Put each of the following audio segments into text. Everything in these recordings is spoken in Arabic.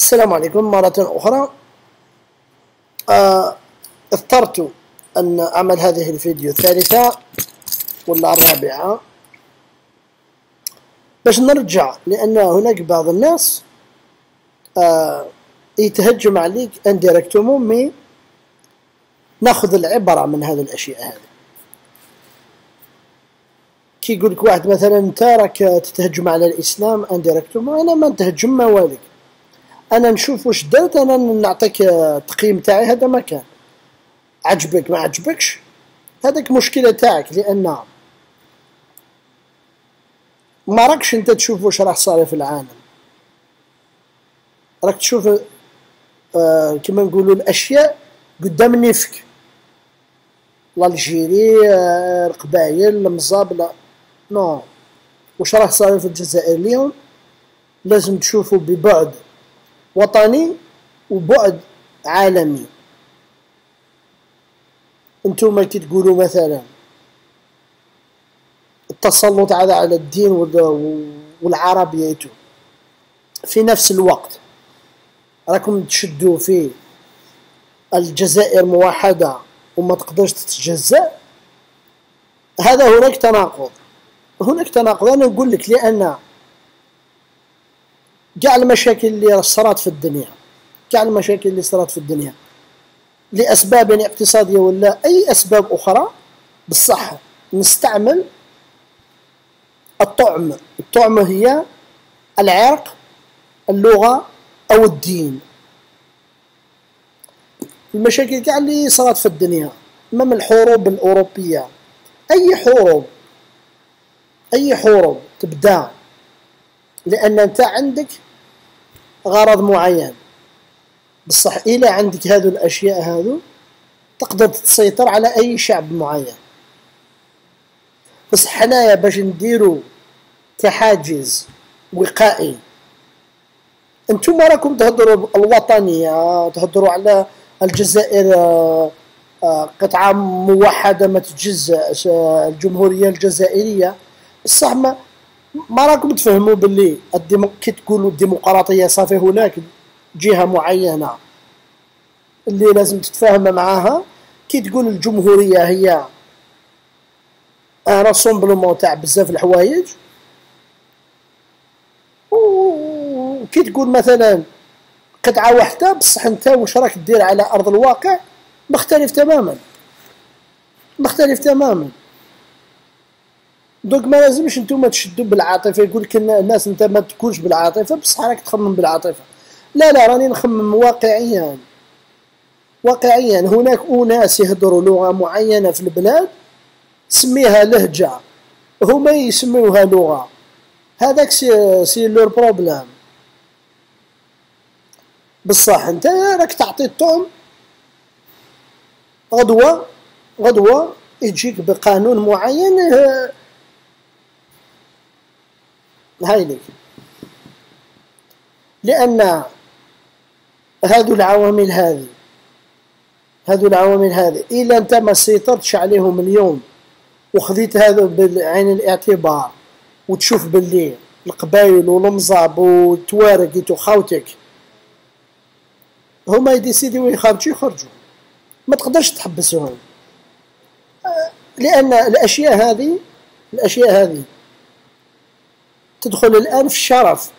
السلام عليكم. مرة أخرى آه، اضطرت أن أعمل هذه الفيديو الثالثة ولا الرابعة. باش نرجع لأن هناك بعض الناس آه، يتهجم عليك indirectement mais ناخذ العبرة من هذه الأشياء هذه. كي يقول لك واحد مثلا انت راك تتهجم على الإسلام indirectement أنا ما نتهجم ما والو. أنا نشوف واش درت أنا نعطيك تقييم تاعي هذا ما كان. عجبك ما عجبكش؟ هذاك مشكلة تاعك لأن ما راكش أنت تشوف واش راح صار في العالم. راك تشوف آه كما نقولوا الأشياء قدام نفك الجيري آه القبايل المزابله نو. واش راه صار في الجزائر اليوم؟ لازم تشوفوا ببعد. وطني وبعد عالمي. أنتم كي تقولوا مثلا التسلط هذا على الدين والعربية في نفس الوقت راكم تشدوا في الجزائر موحدة وما تقدرش تتجزأ. هذا هناك تناقض. هناك تناقض. أنا نقول لك لأن كاع المشاكل اللي صارت في الدنيا كاع المشاكل اللي صارت في الدنيا لأسباب اقتصادية ولا أي أسباب أخرى بالصح نستعمل الطعم. الطعم هي العرق اللغة أو الدين. المشاكل كاع اللي صارت في الدنيا من الحروب الأوروبية أي حروب أي حروب تبدأ لأن أنت عندك غرض معين. بصح إلى عندك هذو الأشياء هذو تقدر تسيطر على أي شعب معين. بس حنايا باش نديرو كحاجز وقائي. أنتم راكم تهضروا الوطنيه تهضروا على الجزائر آه، آه، قطعة موحدة ما تتجزا الجمهورية الجزائرية. بصح ما ما راكم تفهموا باللي الديمو... كي تقولوا الديمقراطية صافي هناك جهة معينة اللي لازم تتفاهم معاها كي تقول الجمهورية هي rassemblement تاع بزاف الحوايج وكي تقول مثلا قطعة واحدة بصح أنت واش راك دير على أرض الواقع مختلف تماما مختلف تماما. دوك ما لازمش نتوما تشدوا بالعاطفة يقول لك الناس انت ما تكونش بالعاطفة بصح راك تخمم بالعاطفة. لا لا راني نخمم واقعيا. واقعيا هناك أناس يهضروا لغة معينة في البلاد سميها لهجة. هما يسموها لغة. هذاك c'est c'est leur problème. بصح انت راك تعطي الطعم غدوة غدوة يجيك بقانون معين هاي لك لأن هذو العوامل هذه هذو العوامل هذه إلا أنت ما سيطرتش عليهم اليوم وخذيت هذا بعين الاعتبار وتشوف باللي القبايل والمزاب وتوارق وخاوتك هما يديسيديو يخرجوا يخرجوا. ما تقدرش تحبسهم. لأن الأشياء هذه الأشياء هذه تدخل الآن في الشرف.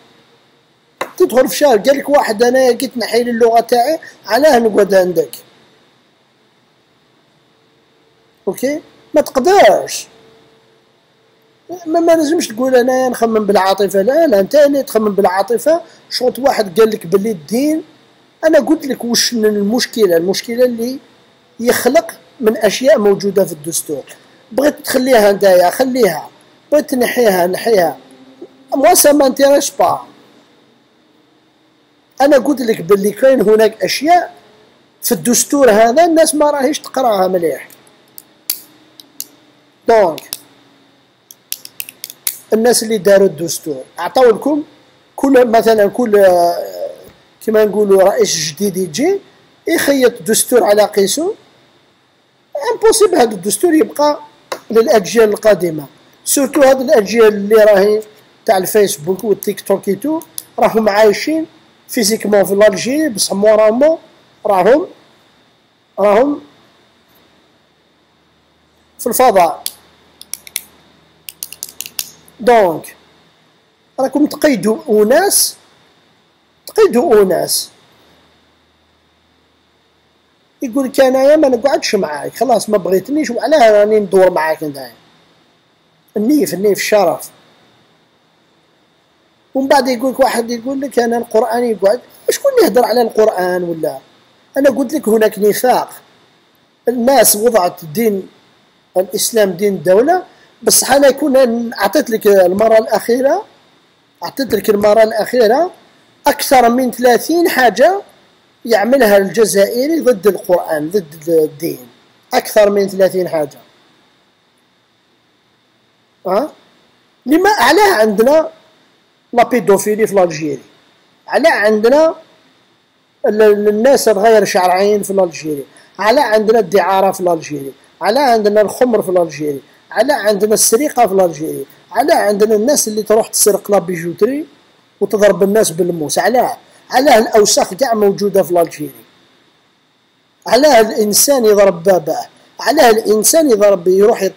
تدخل في الشرف. قال لك واحد أنا قلت نحيل اللغة تاعي علاه نقعد عندك. OK؟ ما تقدرش. ما, ما لازمش تقول أنا نخمم بالعاطفة. لا لا أنت اللي تخمم بالعاطفة. شوط واحد قال لك باللي الدين. أنا قلت لك وش المشكلة؟ المشكلة اللي يخلق من أشياء موجودة في الدستور. بغيت تخليها نتايا خليها. بغيت تنحيها نحيها. Moi ça m'intéresse pas أنا قلت لك باللي كاين هناك أشياء في الدستور هذا الناس ما راهيش تقراها مليح. donc الناس اللي داروا الدستور عطاو لكم كل مثلا كل كما نقولوا رئيس جديد يجي يخيط دستور على قيسو impossible هذا الدستور يبقى للأجيال القادمة. surtout هذه الأجيال اللي راهي تاع الفيسبوك والتيك توك tout راهم عايشين physiquement في l'Algérie بصح moralement راهم راهم في الفضاء. donc راكم تقيدوا اناس تقيدوا اناس يقول لك أنايا ما نقعدش معاك خلاص ما بغيتنيش وعلاه راني ندور معاك انت النيف النيف الشرف ومن بعد يقول لك واحد يقول لك أنا القرآن يقعد شكون اللي يهضر على القرآن ولا؟ أنا قلت لك هناك نفاق. الناس وضعت الدين الإسلام دين الدولة بس أنا يكون أعطيت لك المرة الأخيرة أعطيت لك المرة الأخيرة أكثر من 30 حاجة يعملها الجزائري ضد القرآن ضد الدين. أكثر من 30 حاجة. ها؟ لما علاه عندنا la pédophilie في l'Algérie علاه عندنا الناس الغير شرعيين في l'Algérie على عندنا الدعارة في l'Algérie على عندنا الخمر في l'Algérie على عندنا السرقة في l'Algérie على عندنا الناس اللي تروح تسرق la bijouterie وتضرب الناس بالموس. علاه علاه الأوساخ كاع موجودة في l'Algérie علاه الإنسان يضرب باباه علاه الإنسان يضرب يروح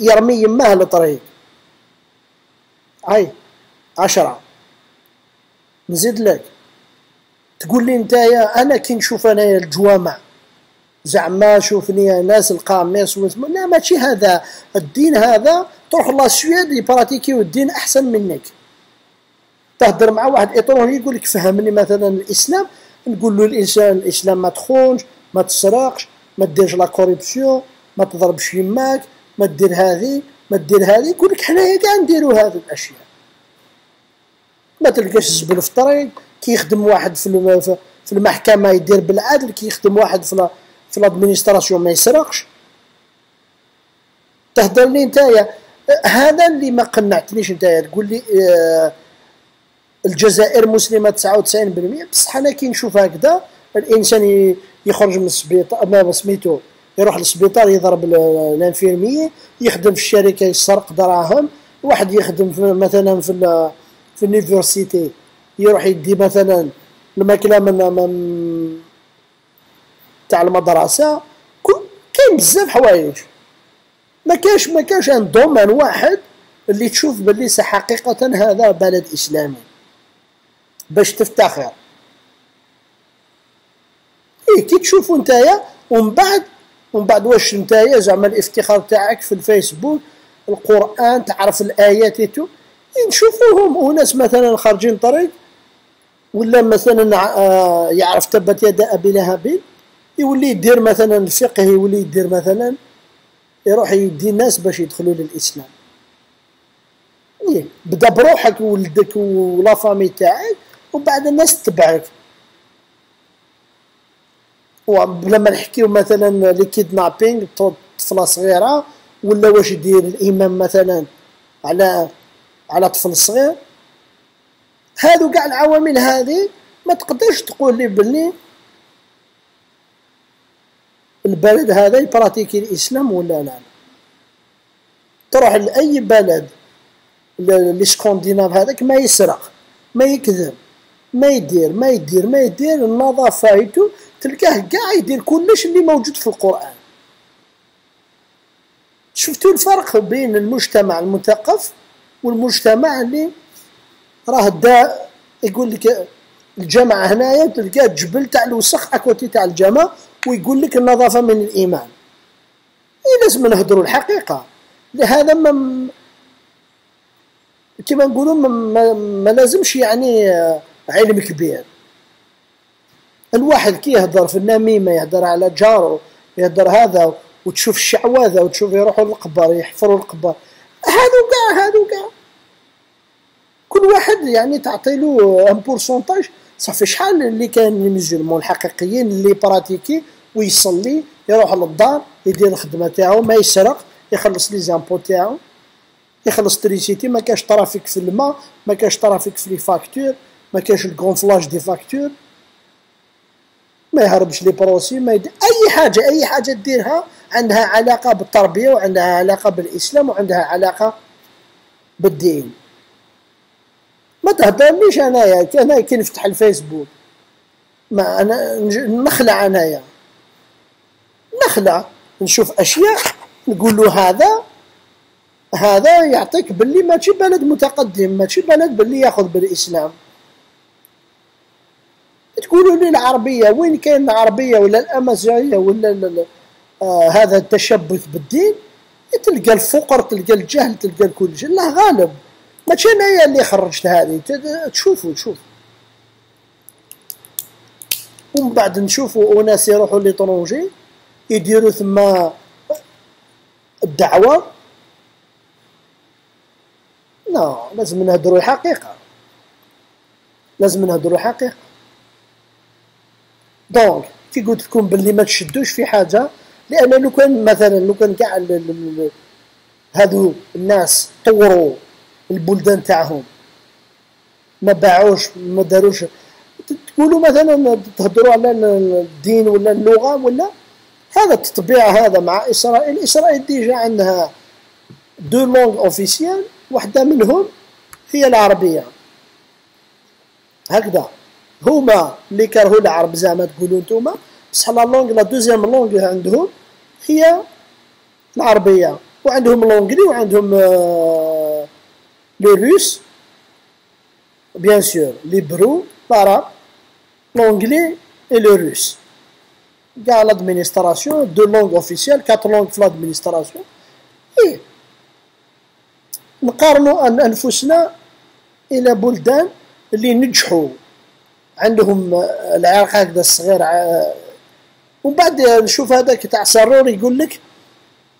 يرمي يماه لطريق. هاي. عشرة. نزيد لك. تقول لي نتايا أنا كي نشوف انايا الجوامع. زعما شوفني ناس القاميص لا ماشي هذا. الدين هذا تروح la Suède ي pratiquer و الدين أحسن منك. تهضر مع واحد étranger يقول لك فهمني مثلا الإسلام. نقول له الإنسان الإسلام ما تخونش ما تسرقش ما ديرش la corruption ما تضربش يماك ما دير هذه ما دير هذه. يقول لك حنايا كاع نديروا هذه الأشياء. ما تلقاش الزبل في الطريق كي يخدم واحد في في المحكمة يدير بالعدل كي يخدم واحد في في ال administration ما يسرقش. تهضر لي نتايا هذا اللي ما قنعتنيش نتايا تقول لي آه الجزائر مسلمة 99% بصح أنا كي نشوف هكذا الإنسان يخرج من السبيطار ما سميتو يروح للسبيطار يضرب ال infirmier يخدم في الشركة يسرق دراهم واحد يخدم في مثلا في في ال université يروح يدي مثلا الماكله من, من تاع المدرسة كاين بزاف حوايج ما كاش ما كاش un domaine واحد اللي تشوف باللي حقيقة هذا بلد إسلامي. باش تفتخر. إيه كي تشوفوا نتايا ومن بعد ومن بعد واش نتايا زعما الافتخار تاعك في الفيسبوك القرآن تعرف الآيات tout نشوفوهم. اناس مثلا خارجين طريق ولا مثلا آه، يعرف تبت يد أبي لهب يولي يدير مثلا الفقه يولي يدير مثلا يروح يدي الناس باش يدخلوا للإسلام. إيه بدا بروحك وولدك ولا فامي تاعك وبعد الناس تتبعك. ولما نحكيو مثلا لي طفلة صغيرة ولا واش يدير الإمام مثلا على على طفل صغير هادو كاع العوامل هذه ما تقدرش تقول لي بلي البلد هذا يبراتيكي الإسلام ولا لا. تروح لأي بلد الاسكندناف هذاك ما يسرق ما يكذب ما يدير ما يدير ما يدير النظافة هيتو تلقاه كاع يدير كلش اللي موجود في القرآن. شفتوا الفرق بين المجتمع المثقف والمجتمع اللي راه دا يقول لك الجامعة هنايا تلقاه جبل تاع الوسخ أكوتي تاع الجامعة ويقول لك النظافة من الإيمان. إيه لازم نهضروا الحقيقة. لهذا ما كما نقولوا ما, ما لازمش يعني علم كبير. الواحد كي يهضر في النميمة يهضر على جاره يهضر هذا وتشوف الشعوذة وتشوف يروحوا للقبر يحفروا القبر هادو كاع هادو كاع كل واحد يعني تعطي له un pourcentage صافي شحال اللي كان المسلمون الحقيقيين اللي pratiquer ويصلي يروح للدار يدير الخدمة تاعو ما يسرق يخلص les impôts تاعو يخلص électricité ما كاش trafic في الماء ما كاش trafic في les factures ما كاش ال gonflage des factures ما يهربش لي بروسي ما يدير أي حاجة أي حاجة ديرها عندها علاقة بالتربية وعندها علاقة بالإسلام وعندها علاقة بالدين. ما تهدرنيش أنايا؟ أنا كي نفتح الفيسبوك. ما أنا نخلع أنايا. نخلع نشوف أشياء نقول له هذا هذا يعطيك باللي ماشي بلد متقدم ماشي بلد باللي يأخذ بالإسلام. تقولوا لي العربيه وين كاين العربية ولا الأمازيغية ولا آه هذا التشبث بالدين تلقى الفقر تلقى الجهل تلقى كل شيء. الله غالب. ماشي انايا اللي خرجت هذه. تشوفوا تشوفوا. ومن بعد نشوفوا أناس يروحوا ليترونجي يديروا ثم الدعوة. لا لازم نهدروا الحقيقة. لازم نهدروا الحقيقة. donc كي قلت لكم باللي ما تشدوش في حاجة لأن لو كأن مثلا لو كان كاع هذو الناس طوروا البلدان تاعهم. ما باعوش ما داروش. تقولوا مثلا تهضروا على الدين ولا اللغة ولا هذا التطبيع هذا مع إسرائيل. إسرائيل déjà عندها deux langues officielles واحدة منهم هي العربية. هكذا. هما اللي كرهوا العرب زعما تقولوا نتوما بصح la langue la deuxième langue عندهم. هي العربية. وعندهم l'anglais وعندهم آه les Russes. bien sûr l'hébreu العرب l'anglais et le russe. كاع l'administration deux langues officielles quatre langues في l'administration اي نقارنوا أنفسنا إلى بلدان اللي نجحوا. عندهم العراق هكذا الصغير ومن بعد نشوف هذاك تاع سرور يقول لك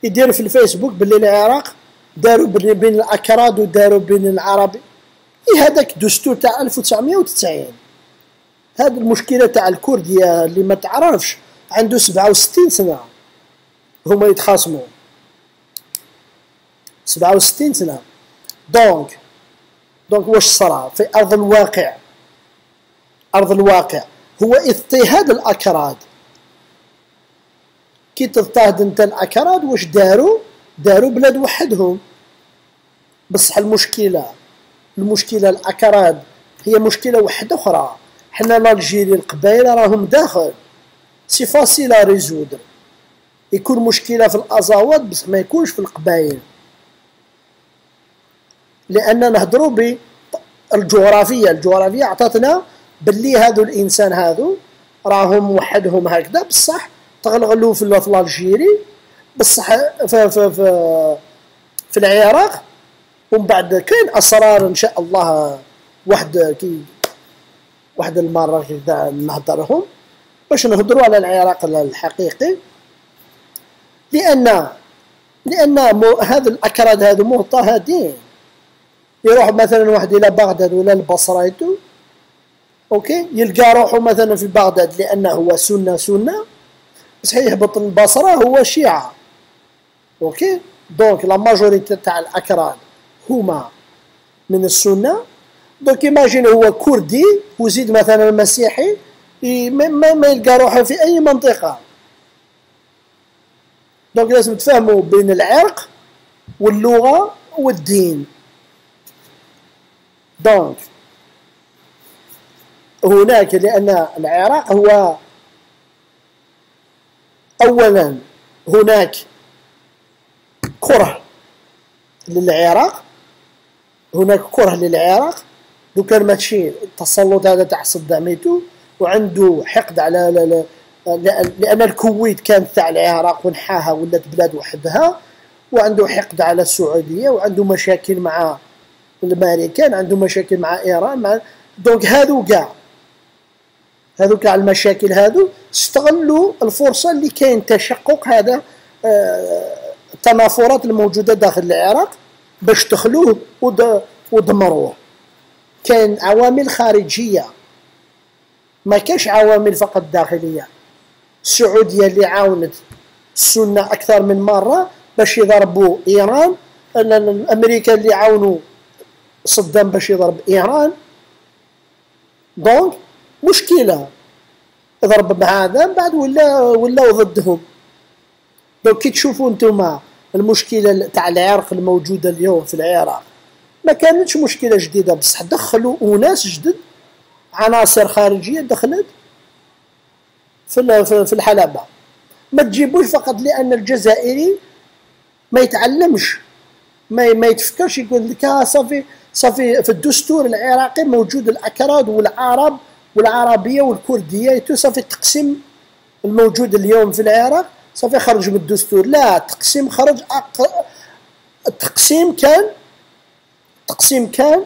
يدير في الفيسبوك باللي العراق داروا بين الأكراد وداروا بين العربي إي هذاك دستور تاع 1990 هذه المشكلة تاع الكرديه اللي ما تعرفش عنده 67 سنة. هما يتخاصموا. 67 سنة. donc donc واش صرا؟ في أرض الواقع. أرض الواقع. هو اضطهاد الأكراد. كي تضطهد انت الأكراد واش داروا؟ داروا بلاد وحدهم. بصح المشكلة المشكلة الأكراد هي مشكلة واحدة أخرى. حنا l'Algérie القبائل راهم داخل. c'est facile à résoudre يكون مشكلة في الأزاوات بصح ما يكونش في القبائل. لأن نهضروا بالجغرافيه الجغرافية. عطاتنا باللي هذو الإنسان هذو راهم وحدهم هكذا بصح تغلغلوا في l'Algérie بصح في, في, في, في العراق ومن بعد كاين أسرار إن شاء الله واحد كي واحد المرة كذا نهضرهم باش نهضروا على العراق الحقيقي. لأن لأن هذا الأكراد هذو مضطهدين يروح مثلا واحد إلى بغداد ولا البصرة OK؟ يلقى روحه مثلا في بغداد لأنه هو سنة سنة. بصح يهبط البصرة هو شيعة. OK؟ donc la majorité تاع الأكراد هما من السنة. donc imagine هو كردي وزيد مثلا مسيحي ما, ما يلقى روحه في أي منطقة. donc لازم تفهموا بين العرق واللغة والدين. donc هناك لأن العراق هو أولا هناك كره للعراق هناك كره للعراق. لو كان ماشي التسلط هذا تاع صدام وعنده حقد على لأن الكويت كانت تاع العراق ونحاها ولات بلاد وحدها وعنده حقد على السعودية وعنده مشاكل مع الامريكان عنده مشاكل مع إيران مع donc هادو كاع هادو كاع المشاكل هادو استغلوا الفرصة اللي كاين تشقق هذا آه، التنافرات الموجودة داخل العراق باش دخلوه ودمروه كاين عوامل خارجية. ما كاش عوامل فقط داخلية. السعودية اللي عاونت السنة أكثر من مرة باش يضربوا إيران. الأمريكا اللي عاونوا صدام باش يضرب إيران. donc مشكلة. ضرب مع هذا بعد ولا ولاو ضدهم. donc كي تشوفوا نتوما المشكلة تاع العرق الموجودة اليوم في العراق ما كانتش مشكلة جديدة. بصح دخلوا أناس جدد عناصر خارجية دخلت في في الحلبة. ما تجيبوش فقط لأن الجزائري ما يتعلمش ما ما يتفكرش يقول لك آه، صافي صافي في الدستور العراقي موجود الأكراد والعرب والعربيه والكردية صافي التقسيم الموجود اليوم في العراق صافي خرج من الدستور. لا التقسيم خرج أق... التقسيم كان التقسيم كان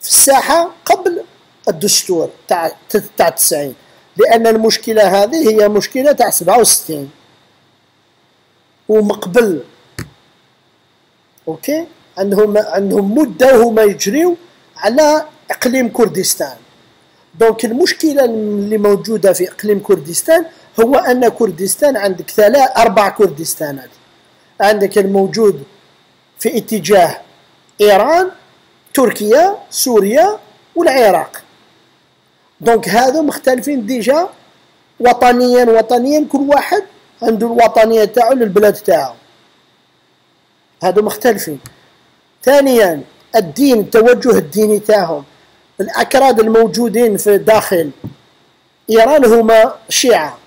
في الساحة قبل الدستور تاع تاع 90 لأن المشكلة هذه هي مشكلة تاع 67 ومقبل. OK؟ عندهم عندهم مدة وهما يجريو على إقليم كردستان. donc المشكلة اللي موجودة في إقليم كردستان هو أن كردستان عندك ثلاث أربع كردستانات عندك الموجود في اتجاه إيران تركيا سوريا والعراق. donc هذو مختلفين déjà وطنيا وطنيا كل واحد عنده الوطنية تاعو للبلاد تاعو. هادو مختلفين. ثانيا الدين التوجه الديني تاعهم. الأكراد الموجودين في داخل إيران هما شيعة.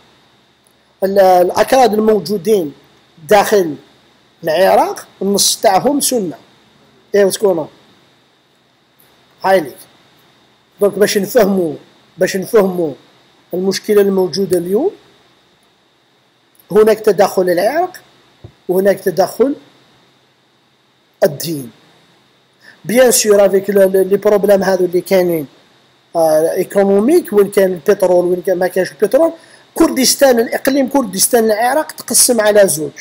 الأكراد الموجودين داخل العراق النص تاعهم سنة. وتكونوا هاي ليك donc باش نفهموا باش نفهموا المشكلة الموجودة اليوم هناك تدخل العرق وهناك تدخل الدين. bien sûr avec les problèmes هذو اللي كاينين. économiques وين كان البترول وين كان ما كانش البترول كردستان الإقليم كردستان العراق تقسم على زوج.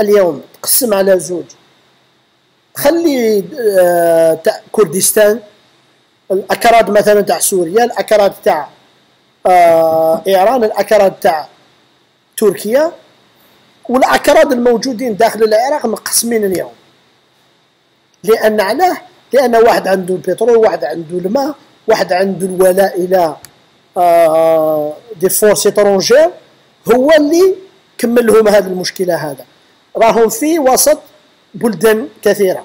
اليوم تقسم على زوج. خلي آه تاع كردستان. الأكراد مثلا تاع سوريا الأكراد تاع آه إيران الأكراد تاع تركيا. والأكراد الموجودين داخل العراق مقسمين اليوم. لأن علاه لأن واحد عنده البترول واحد عنده الماء واحد عنده الولاء إلى des forces étrangères هو اللي كمل لهم هذه المشكلة هذا. راهم في وسط بلدان كثيرة.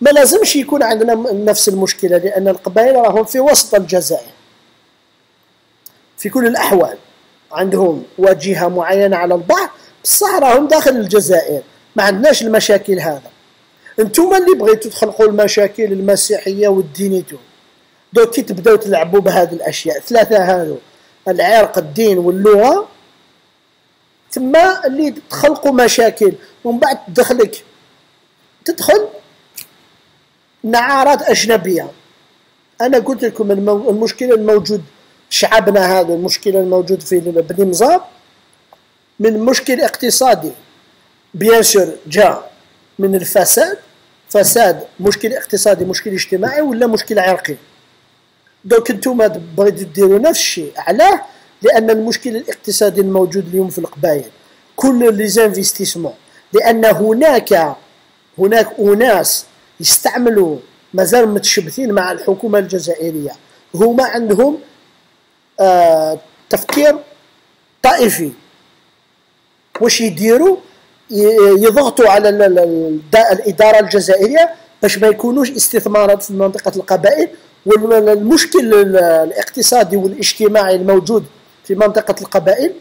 ما لازمش يكون عندنا نفس المشكلة لأن القبائل راهم في وسط الجزائر. في كل الأحوال عندهم واجهة معينة على البحر بصح راهم داخل الجزائر. ما عندناش المشاكل هذا. أنتم اللي بغيتوا تخلقوا المشاكل المسيحية والدينيتو دوك كي تبداو تلعبوا بهذه الأشياء. ثلاثة هذو العرق الدين واللغة. ثم اللي تخلقوا مشاكل ومن بعد تدخلك تدخل نعارات أجنبية. أنا قلت لكم المشكلة الموجود شعبنا هذا المشكلة الموجود في بني مزار. من مشكل اقتصادي. بيان سور جاء من الفساد. فساد مشكل اقتصادي مشكل اجتماعي ولا مشكل عرقي؟ donc أنتم بغيتوا ديروا نفس الشيء. علاه؟ لأن المشكل الاقتصادي الموجود اليوم في القبائل كل les investissements. لأن هناك هناك أناس يستعملوا مازال متشبثين مع الحكومة الجزائرية. هما عندهم آه تفكير طائفي. واش يديروا؟ يضغطوا على الإدارة الجزائرية باش ما يكونوش استثمارات في منطقة القبائل والمشكل الاقتصادي والاجتماعي الموجود في منطقة القبائل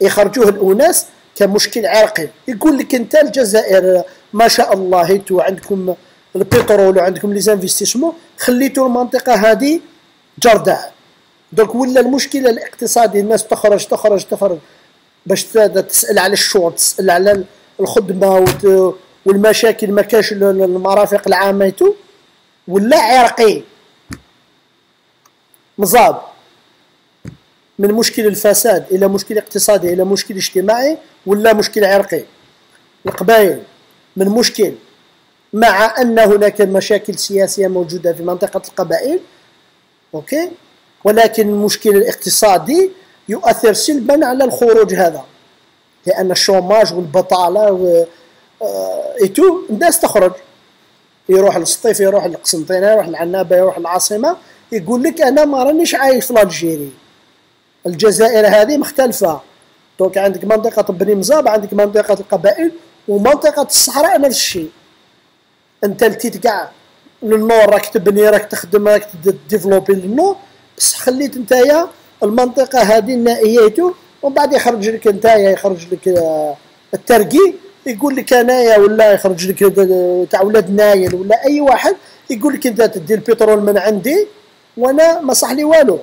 يخرجوه الأناس كمشكل عرقي. يقول لك أنت الجزائر ما شاء الله أنتوا عندكم البترول وعندكم les investissements خليتوا المنطقة هذه جرداء. donc ولا المشكلة الاقتصادي الناس تخرج تخرج تخرج. باش تسأل على الشغل تسأل على الخدمة والمشاكل ما كاش المرافق العامة ولا عرقي. مزاد. من مشكل الفساد إلى مشكل اقتصادي إلى مشكل اجتماعي ولا مشكل عرقي؟ القبائل. من مشكل مع أن هناك مشاكل سياسية موجودة في منطقة القبائل أوكي؟ ولكن المشكل الاقتصادي يؤثر سلبا على الخروج هذا لأن ال chômage والبطالة و et tout آه، الناس تخرج. يروح للسطيف يروح للقسنطينة يروح للعنابة يروح للعاصمة يقول لك أنا ما رانيش عايش في l'Algérie الجزائر هذه مختلفة. donc عندك منطقة بني مزاب عندك منطقة القبائل ومنطقة الصحراء نفس الشيء. أنت لتهيت كاع لل nord راك تبني راك تخدم راك développer لل nord بصح خليت نتايا المنطقة هذه النائية ومن بعد يخرج لك نتايا يخرج لك آه، الترقي يقول لك أنايا ولا يخرج لك تاع ولاد نايل ولا أي واحد يقول لك انت تدي البترول من عندي وأنا ما صح لي والو.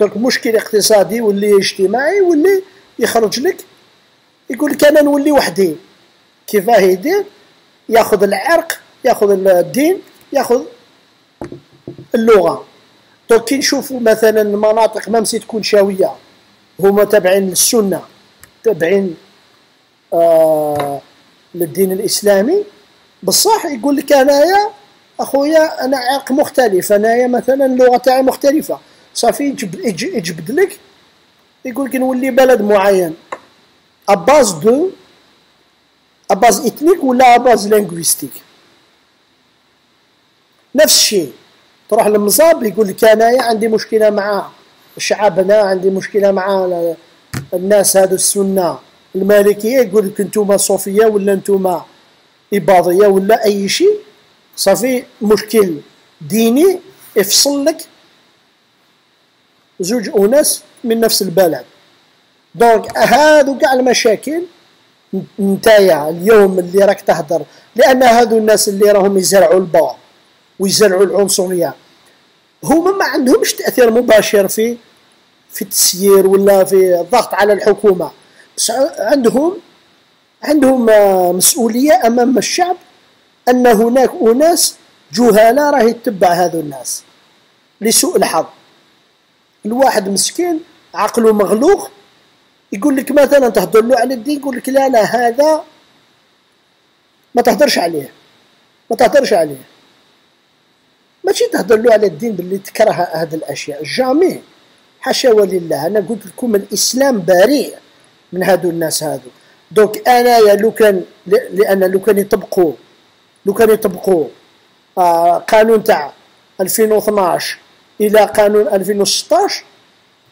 donc مشكل اقتصادي ولا اجتماعي واللي يخرج لك. يقول لك أنا نولي وحدي. كيفاه يدير؟ ياخذ العرق ياخذ الدين ياخذ اللغة. دونك كي نشوفوا مثلا مناطق ما تكون شاوية هما تابعين للسنة تابعين آه للدين الإسلامي بصح يقول لك أنايا أخويا أنا عرق مختلف أنايا مثلا اللغة تاعي مختلفة. صافي يجبد لك يقول لك نولي بلد معين. à base de à base ethnique ولا à base linguistique نفس الشيء. تروح للمزاب يقول لك انايا عندي مشكلة مع شعبنا عندي مشكلة مع الناس هذو السنة. المالكية يقول لك أنتم صوفية ولا أنتم إباضية ولا أي شيء. صافي مشكل ديني يفصل لك زوج أناس من نفس البلد. دونك هادو كاع المشاكل نتايا اليوم اللي راك تهدر لأن هادو الناس اللي راهم يزرعوا البعض ويزرعوا العنصرية. هما ما عندهمش تأثير مباشر في في التسيير ولا في الضغط على الحكومة. بس عندهم عندهم مسؤولية أمام الشعب أن هناك أناس جهلاء راه يتبع هذو الناس لسوء الحظ. الواحد مسكين عقله مغلوق يقول لك مثلا تهضر له على الدين يقول لك لا لا هذا ما تهضرش عليه. ما تهضرش عليه. ماشي تهضر له على الدين باللي تكره هذه الأشياء. جامي حاشا ولله أنا قلت لكم الإسلام بريء من هادو الناس هادو. donc انايا لو كان لأن لو كان يطبقوا لو كان يطبقوا آه قانون تاع 2012 إلى قانون 2016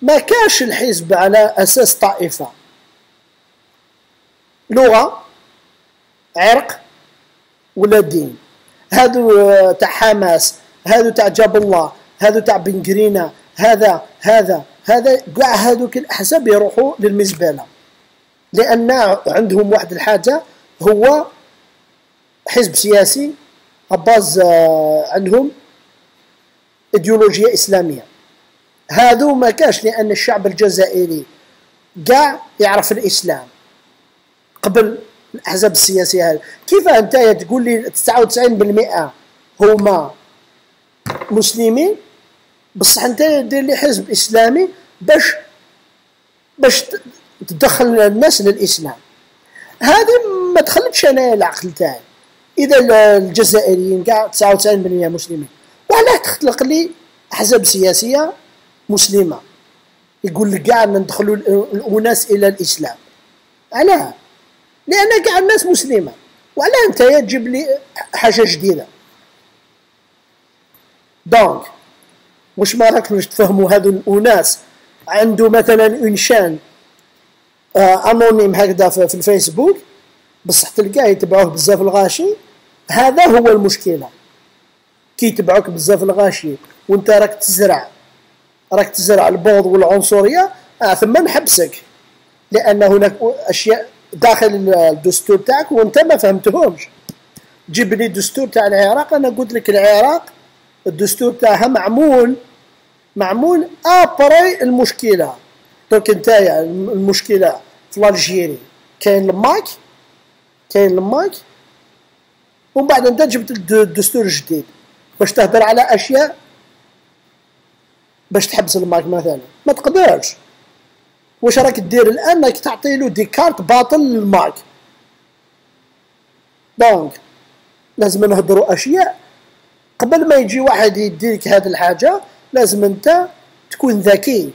ما كاش الحزب على أساس طائفة. لغة عرق ولا دين. هادو آه، تاع حماس هادو تاع جاب الله هادو تاع بن قرينه هذا هذا هذا كاع هذوك الأحزاب يروحوا للمزبله لأن عندهم واحد الحاجة هو حزب سياسي اباز آه، عندهم إيديولوجية إسلامية. هذو ما كاش لأن الشعب الجزائري كاع يعرف الإسلام قبل الأحزاب السياسية هذه. كيف أنت تقول لي 99% هما مسلمين بصح أنت دير لي حزب إسلامي باش باش تدخل الناس للإسلام. هذه ما دخلتش أنا العقل تاعي. إذا الجزائريين كاع 99% مسلمين. وعلاه تخلق لي أحزاب سياسية مسلمة. يقول لك كاع ندخلوا الأناس إلى الإسلام. علاه. لأن كاع الناس مسلمة. وعلاه أنت تجيب لي حاجة جديدة. donc. واش ما راكمش تفهموا هذو الأناس؟ عنده مثلا une chaîne آه anonyme هكذا في الفيسبوك بصح تلقاه يتبعوه بزاف الغاشي. هذا هو المشكلة. كي يتبعوك بزاف الغاشي وأنت راك تزرع راك تزرع البغض والعنصرية آه ثم نحبسك. لأن هناك أشياء داخل الدستور تاعك وأنت ما فهمتهمش. جيب لي الدستور تاع العراق أنا قلت لك العراق الدستور تاعها معمول معمول après المشكلة. donc نتايا المشكلة في l'Algérie كاين الماك كاين الماك ومن بعد أنت جبت الدستور الجديد. باش تهدر على أشياء؟ باش تحبس الماك مثلا. ما تقدرش. واش راك دير الآن؟ راك تعطي له des cartes باطل للماك donc لازم نهضروا أشياء قبل ما يجي واحد يديك هذه الحاجة لازم أنت تكون ذكي.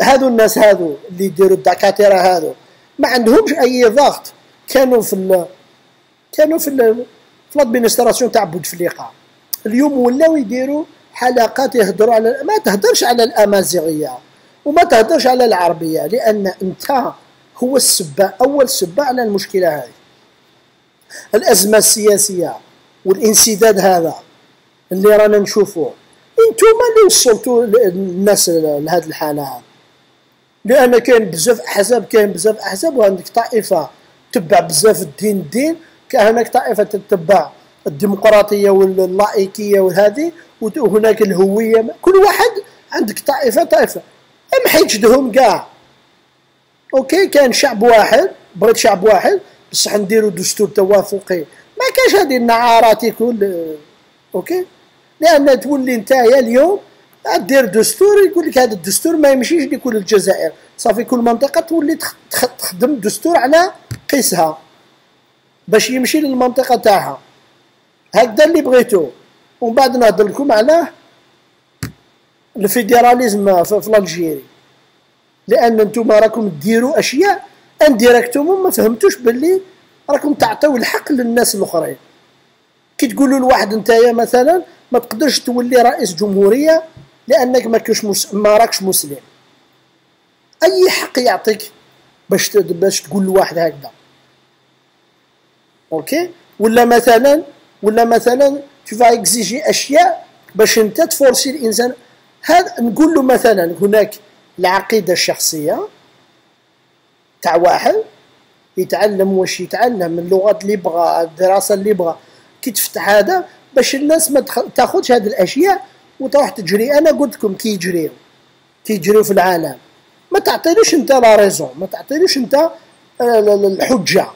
هذو الناس هذو اللي يديروا الدكاترة هذو ما عندهمش أي ضغط. كانوا في ال... كانوا في ال... في ال administration تاع بوتفليقه اليوم ولاو يديروا حلقات يهضروا على ما تهدرش على الأمازيغية وما تهدرش على العربية لأن أنت هو السبة أول سبة على المشكلة هذه الأزمة السياسية. والانسداد هذا اللي رانا نشوفوه. انتوما اللي وصلتوا الناس لهذه الحالة. هذه لأن كاين بزاف أحزاب كاين بزاف أحزاب وعندك طائفة تتبع بزاف الدين الدين هناك طائفة تتبع الديمقراطية واللائكية وهذه وهناك الهوية. كل واحد عندك طائفة طائفة. ما حيجدهم كاع. OK كان شعب واحد بغيت شعب واحد بصح نديرو دستور توافقي. ما كاش هذه النعارات كل OK؟ لأن تولي نتايا اليوم دير دستور يقول لك هذا الدستور ما يمشيش لكل الجزائر. صافي كل منطقة تولي تخدم دستور على قيسها باش يمشي للمنطقة تاعها. هكذا اللي بغيتو. ومن بعد نهضر لكم على ال fédéralisme في l'Algérie لأن أنتم راكم ديروا أشياء indirectement ما فهمتوش باللي راكم تعطيو الحق للناس الاخرين. كي تقولوا لواحد نتايا مثلا ما تقدرش تولي رئيس جمهورية لأنك ما كش ما راكش مسلم. أي حق يعطيك باش باش تقول لواحد هكذا. OK؟ ولا مثلا ولا مثلا tu vas exiger أشياء باش أنت ت forcer الإنسان. هذا نقول له مثلا هناك العقيدة الشخصية تاع واحد يتعلم واش يتعلم اللغات اللي بغى الدراسة اللي بغى كي تفتح هذا باش الناس ما تاخذش هذه الأشياء وتروح تجري. أنا قلت لكم كي يجريو كي يجريو في العالم. ما تعطيلوش أنت la raison ما تعطيلوش أنت آه، الحجة.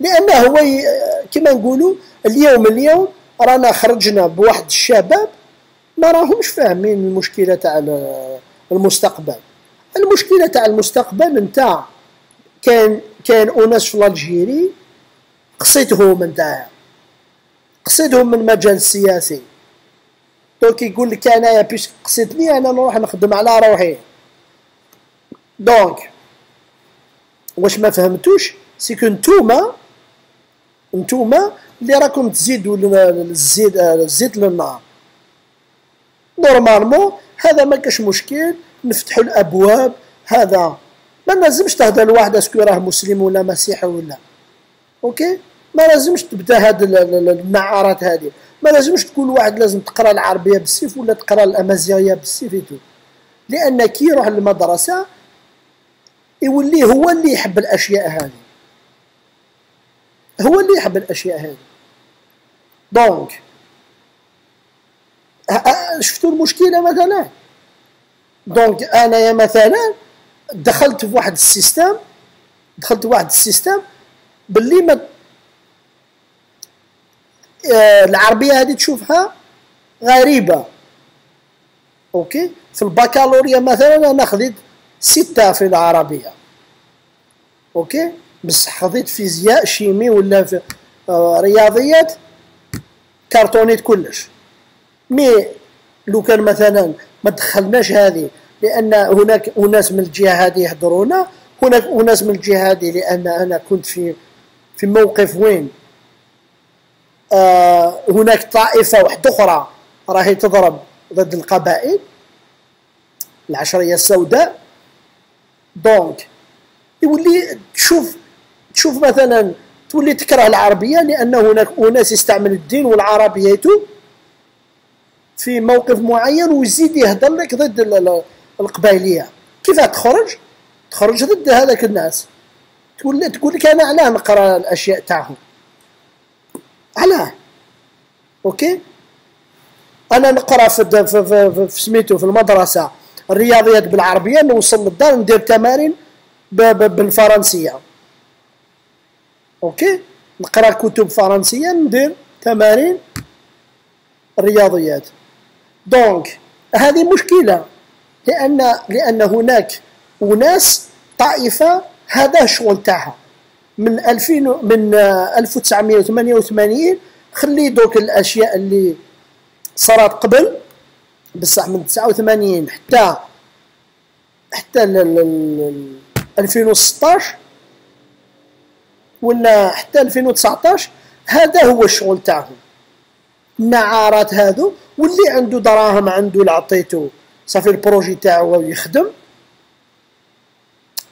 لأنه هو كما نقولوا اليوم اليوم رانا خرجنا بواحد الشباب ما راهمش فاهمين المشكلة تاع المستقبل. المشكلة تاع المستقبل نتاع كان كان أناس في الجيري قصيتهم نتاعها قصيتهم من المجال السياسي دونك يقول لك انايا بيش قصيتني أنا نروح نخدم على روحي. donc واش ما فهمتوش؟ c'est que نتوما نتوما اللي راكم تزيدوا الزيت الزيت للنار. normalement هذا ما كاش مشكل نفتحوا الأبواب هذا ما لازمش تهضر لواحد est-ce que راه مسلم ولا مسيحي ولا. OK؟ ما لازمش تبدا هاد النعارات هذه ما لازمش تقول واحد لازم تقرأ العربية بالسيف ولا تقرأ الأمازيغية بالسيف تو لأن كي يروح للمدرسة يولي هو اللي يحب الأشياء هذه. هو اللي يحب الأشياء هذه. donc شفتوا المشكلة مثلا؟ donc انايا مثلا دخلت في واحد ال système دخلت في واحد ال système باللي ما آه العربية هذه تشوفها غريبة. OK؟ في البكالوريا مثلا أنا خذيت ستة في العربية. OK؟ بصح خذيت فيزياء chimie ولا في آه رياضيات كرتونيت كلش. mais لو كان مثلا ما دخلناش هذه لأن هناك أناس من الجهة هذه يهضرونا هناك أناس من الجهة هذه لأن أنا كنت في في موقف وين؟ آه هناك طائفة واحدة أخرى راهي تضرب ضد القبائل العشرية السوداء. دونك يولي تشوف تشوف مثلا تولي تكره العربية لأن هناك أناس يستعملوا الدين والعربية في موقف معين ويزيد يهضر لك ضد القبائلية. كيف تخرج؟ تخرج ضد هذاك الناس. تقول تقول لك أنا علاه نقرأ الأشياء تاعهم. علاه. OK؟ أنا نقرأ في في, في, في, سميتو في المدرسة الرياضيات بالعربية نوصل للدار ندير تمارين بالفرنسية. OK؟ نقرأ كتب فرنسية ندير تمارين الرياضيات donc هذه مشكلة. لأن لأن هناك أناس طائفة هذا الشغل تاعها. من 2000 من 1988 خلي دوك الأشياء اللي صارت قبل بصح من 89 حتى حتى 2016 ولا حتى 2019 هذا هو الشغل تاعهم. النعارات هذو واللي عنده دراهم عنده اللي عطيته صافي ال projet تاعو يخدم.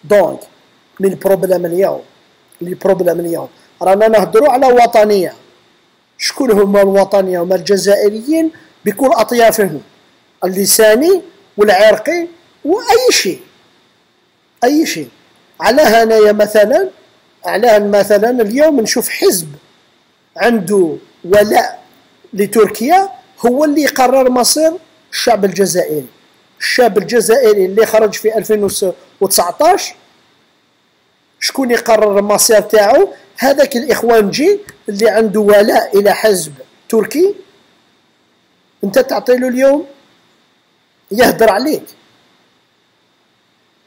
donc من ال problème اليوم اللي problème اليوم. رانا نهضروا على وطنية. شكون هما الوطنية؟ هما الجزائريين بكل أطيافهم اللساني والعرقي وأي شيء. أي شيء. على هنايا مثلا على مثلا اليوم نشوف حزب عنده ولاء لتركيا هو اللي يقرر مصير الشعب الجزائري. الشاب الجزائري اللي خرج في 2019 شكون يقرر المصير تاعو؟ هذاك الاخوانجي اللي عنده ولاء إلى حزب تركي. أنت تعطي له اليوم يهدر عليك.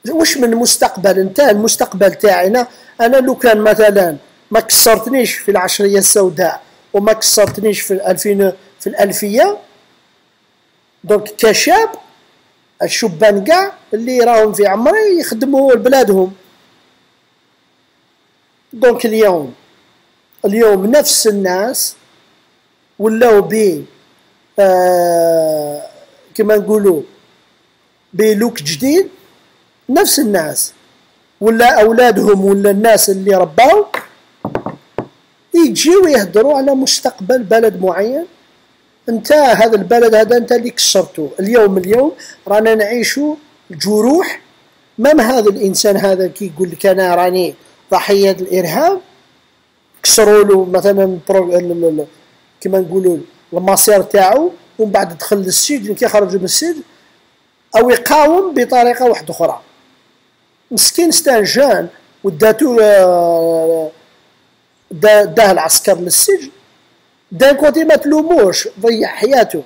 واش من مستقبل؟ أنت المستقبل تاعنا. أنا لو كان مثلا ما كسرتنيش في العشرية السوداء وما كسرتنيش في الألفين في الألفية donc كشاب الشبان كاع اللي راهم في عمري يخدموا لبلادهم. donc اليوم اليوم نفس الناس ولاو ب آه كما نقولوا بلوك جديد نفس الناس. ولا أولادهم ولا الناس اللي رباو يجيو يهضروا على مستقبل بلد معين. انت هذا البلد هذا انت اللي كسرته. اليوم اليوم رانا نعيشوا جروح. مام هذا الإنسان هذا كي يقول لك أنا راني ضحية الإرهاب؟ كسروا له مثلا كما نقولوا المصير تاعو ومن بعد دخل للسجن كي خرج من السجن أو يقاوم بطريقة واحدة أخرى. مسكين ستانجان وداتو آه، داه العسكر للسجن. دان كوتي ما تلوموش ضيع حياته.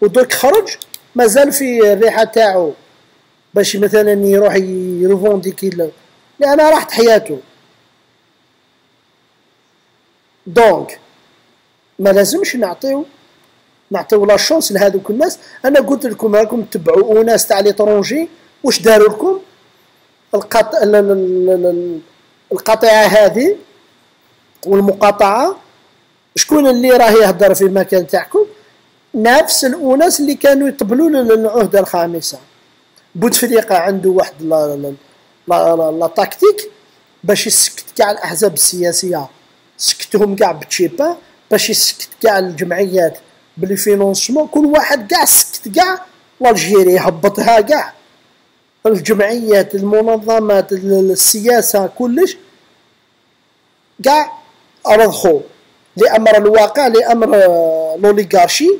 ودوك خرج مازال في الريحة تاعو. باش مثلا يروح يروفونديكي لأن راحت حياته. donc ما لازمش نعطيو نعطيو la chance لهذوك الناس. أنا قلت لكم راكم تبعوا اناس تاع l'étranger واش داروا لكم؟ القط... القطيعة هذه والمقاطعة. شكون اللي راه يهضر في المكان تاعكم؟ نفس الأناس اللي كانوا يطبلوا للعهده الخامسة. بوتفليقه عنده واحد لا لا لا, لا تاكتيك باش يسكت كاع الأحزاب السياسية. سكتهم كاع بتشيبا باش يسكت كاع الجمعيات بلي فينونسمون كل واحد كاع سكت كاع والجيري يهبطها كاع. الجمعيات المنظمات السياسة كلش كاع رضخوا لأمر الواقع لأمر لوليغارشي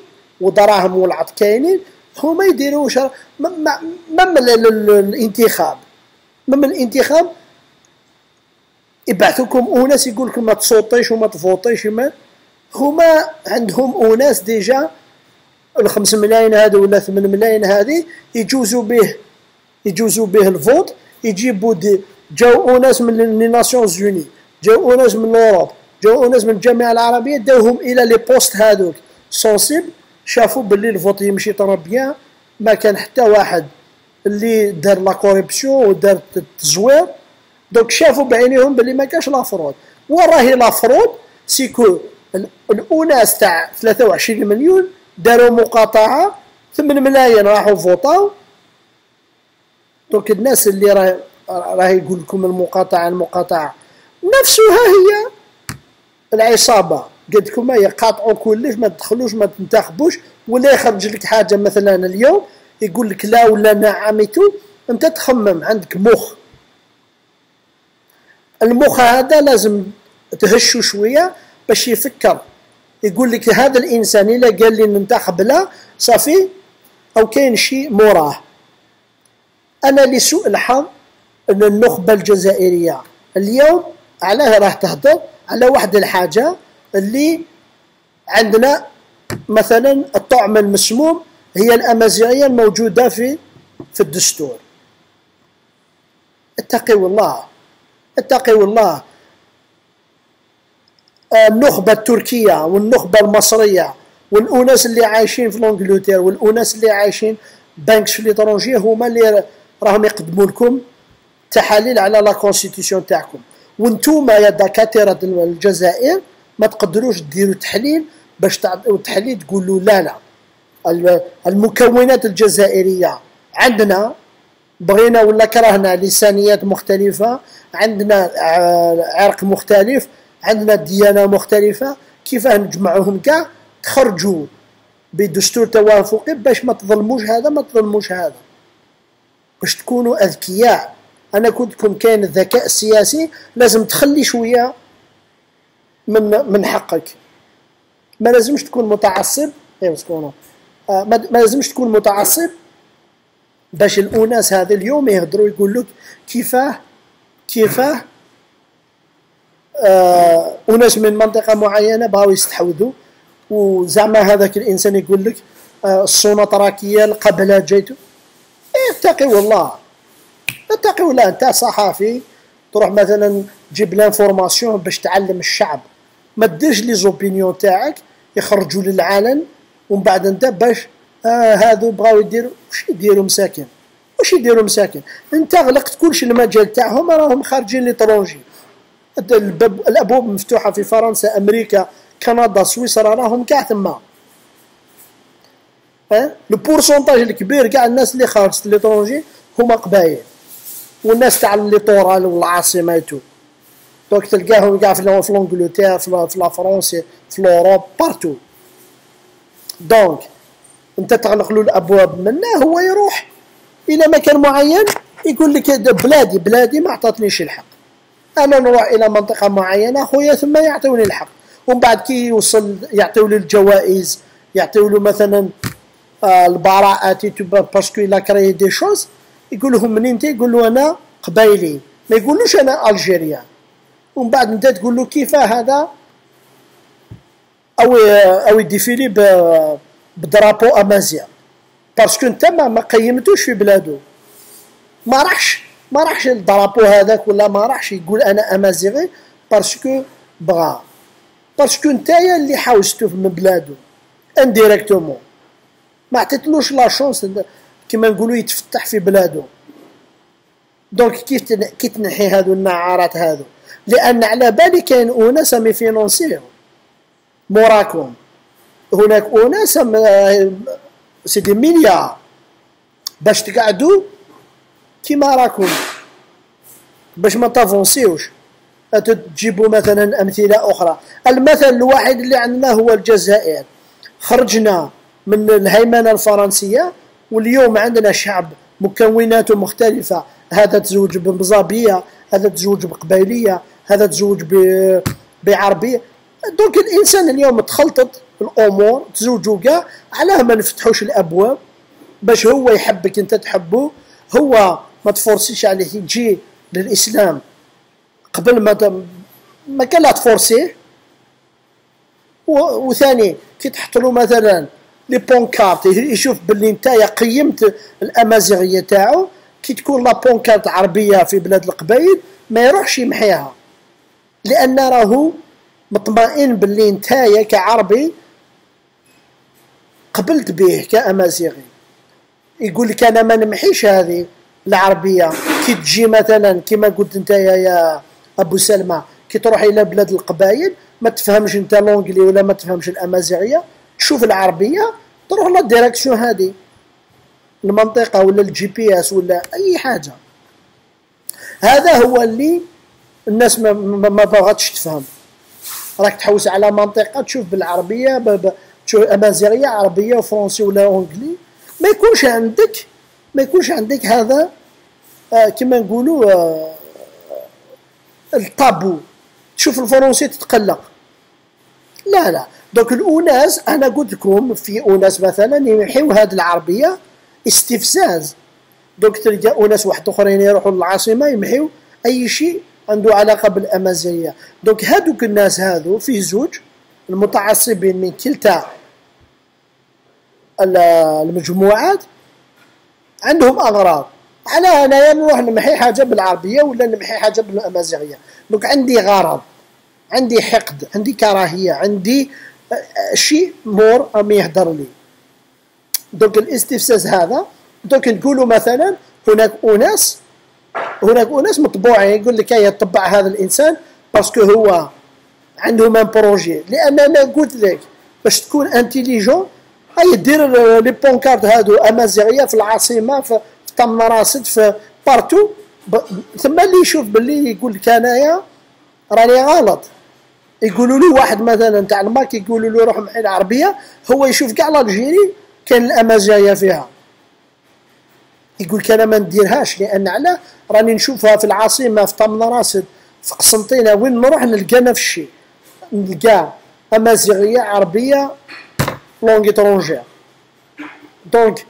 ودراهم والعط كاينين هما يديروا même الانتخاب. même الانتخاب يبعثوكم اناس يقول لكم ما تصوتيش وما تفوتيش ما هما عندهم اناس déjà الخمس ملايين هذا ولا ثمان ملايين هذه يجوزوا به يجوزوا به ال vote يجيبوا déjà جاو اناس من les Nations Unies جاو ناس من Europe جاو ناس من الجامعة العربية داوهم إلى les postes هذوك سونسيبل شافوا باللي الفوت يمشي طرا بيان ما كان حتى واحد اللي دار لا كوريبسيون ودار التزوير دوك شافوا بعينيهم باللي ما كانش لا فرود. وراهي لا فرود سيكو الاناس تاع 23 مليون داروا مقاطعة 8 ملايين راحوا فوطاو. دوك الناس اللي راه راه يقول لكم المقاطعة المقاطعة. نفسها هي العصابة. قلت لكم هي؟ قاطعوا كلش ما تدخلوش ما تنتخبوش. ولا يخرج لك حاجة مثلا اليوم يقول لك لا ولا نعمتو أنت تخمم عندك مخ. المخ هذا لازم تهشو شوية باش يفكر. يقول لك هذا الإنسان إلا قال لي ننتخب لا صافي أو كاين شيء موراه. أنا لسوء الحظ إن النخبة الجزائرية اليوم علاه راه تهضر. على واحد الحاجة اللي عندنا مثلا الطعم المسموم هي الأمازيغية الموجودة في في الدستور. اتقوا الله اتقوا الله النخبة التركية والنخبة المصرية والاناس اللي عايشين في l'Angleterre والاناس اللي عايشين بانكس في l'étranger هما اللي راهم يقدموا لكم تحاليل على la constitution تاعكم. وانتوما يا دكاترة الجزائر ما تقدروش ديروا تحليل باش تعطيو تحليل تقولوا لا لا. المكونات الجزائرية عندنا بغينا ولا كرهنا لسانيات مختلفة عندنا عرق مختلف عندنا ديانة مختلفة كيفاه نجمعوهم كاع؟ تخرجوا بدستور توافقي باش ما تظلموش هذا ما تظلموش هذا. باش تكونوا أذكياء. أنا كنت كون كاين الذكاء السياسي لازم تخلي شوية من من حقك. ما لازمش تكون متعصب. ايوا تكونوا آه، ما لازمش تكون متعصب. باش الأناس هذا اليوم يهضروا يقول لك كيفاه؟ كيفاه؟ آه أناس من منطقة معينة بغاو يستحوذوا. وزعما هذاك الإنسان يقول لك آه السونطراكيه القبلة جيتو اتقي والله. اتقي ولا انت صحافي تروح مثلا تجيب l'information باش تعلم الشعب. ما ديرش les opinions تاعك يخرجوا للعلن ومن بعد انت باش آه هذو بغاو يديروا واش يديروا مساكن؟ واش يديروا مساكن؟ انت غلقت كلشي المجال تاعهم راهم خارجين l'étranger الأبواب مفتوحة في فرنسا أمريكا كندا سويسرا راهم كاع تما. le pourcentage الكبير كاع الناس اللي خارجت l'étranger هما قبايل. والناس تاع ال littoral والعاصمة tout donc تلقاهم كاع في l'Angleterre في la France في l'Europe partout donc أنت تغلق له الأبواب منه هو يروح إلى مكان معين يقول لك بلادي بلادي ما أعطتنيش الحق. أنا نروح إلى منطقة معينة خويا ثم يعطوني الحق. ومن بعد كي يوصل يعطيو له الجوائز يعطيو له مثلا آه البراءات parce que l'a créé des choses يقول لهم منين انت؟ يقول له أنا قبايلي ما يقولوش أنا algérien. ومن بعد انت تقول له كيف هذا؟ أو أو يdéfiler ب drapeau أمازيغ. parce que انت ما, قيمتوش في بلادو ما راحش ما راحش ال drapeau هذاك ولا ما راحش يقول أنا أمازيغي parce que بغا. parce que نتايا اللي حوستو من بلادو indirectement ما عطيتلوش la chance كما نقولوا يتفتح في بلادو donc كيف كي تنحي هذو النعارات هذو لأن على بالي كاين اناس ميفلونسيهم موراكم. هناك اناس سي دي مليار باش تقعدوا كيما راكم. باش ما تافونسيوش. تجيبوا مثلا أمثلة أخرى. المثل الواحد اللي عندنا هو الجزائر. خرجنا من الهيمنة الفرنسية. واليوم عندنا شعب مكوناته مختلفة. هذا تزوج بمزابيه هذا تزوج بقبيلية هذا تزوج بعربية. donc الإنسان اليوم تخلطت الأمور تزوجوا كاع علاه ما نفتحوش الأبواب باش هو يحبك أنت تحبه هو ما تفورسيش عليه يجي للإسلام. قبل ما ما كان لا تفورسيه. وثاني كي تحط له مثلا les pancartes يشوف باللي نتايا قيمت الأمازيغية تاعو كي تكون la pancarte عربية في بلاد القبائل ما يروحش يمحيها. لأن راهو مطمئن باللي نتايا كعربي قبلت به كأمازيغي. يقول لك أنا ما نمحيش هذه العربية. كي تجي مثلا كما قلت انت يا أبو سلمى كي تروح إلى بلاد القبائل ما تفهمش أنت l'anglais ولا ما تفهمش الأمازيغية. تشوف العربية تروح la direction هذه المنطقة ولا ال GPS ولا أي حاجة. هذا هو اللي الناس ما, ما بغاتش تفهم. راك تحوس على منطقة تشوف بالعربية تشوف أمازيغية عربية وفرنسي ولا anglais ما يكونش عندك ما يكونش عندك هذا آه كما نقولوا آه الطابو. تشوف الفرنسي تتقلق. لا لا. دوك الاناس أنا قلت لكم في اناس مثلا يمحيو هذه العربية استفزاز. دوك تلقى اناس واحد آخرين يروحوا للعاصمة يمحيو أي شيء عنده علاقة بالأمازيغية. دوك هذوك الناس هذو في زوج المتعصبين من كلتا المجموعات عندهم أغراض. على انايا نروح نمحي حاجة بالعربية ولا نمحي حاجة بالأمازيغية؟ دوك عندي غرض. عندي حقد عندي كراهية عندي آه، شيء مور ما يهدر لي. دوك الاستفزاز هذا دوك نقولوا مثلا هناك أناس هناك أناس مطبوعين يقول لك هيا طبع هذا الإنسان باسكو هو عنده مان بروجي لأن أنا قلت لك باش تكون انتيليجون اي دير لي بونكارت هادو أمازيغية في العاصمة في راصد في بارتو ثم اللي يشوف باللي يقول لك أنايا راني غلط. يقولوا له واحد مثلا تاع الماك يقولوا له روح معي العربيه هو يشوف كاع الجيري كان الأمازيغية فيها. يقول أنا ما نديرهاش لأن على راني نشوفها في العاصمة في طم راصد في قسنطينة وين نروح نلقى نفس الشيء نلقى أمازيغية عربية langue étrangère donc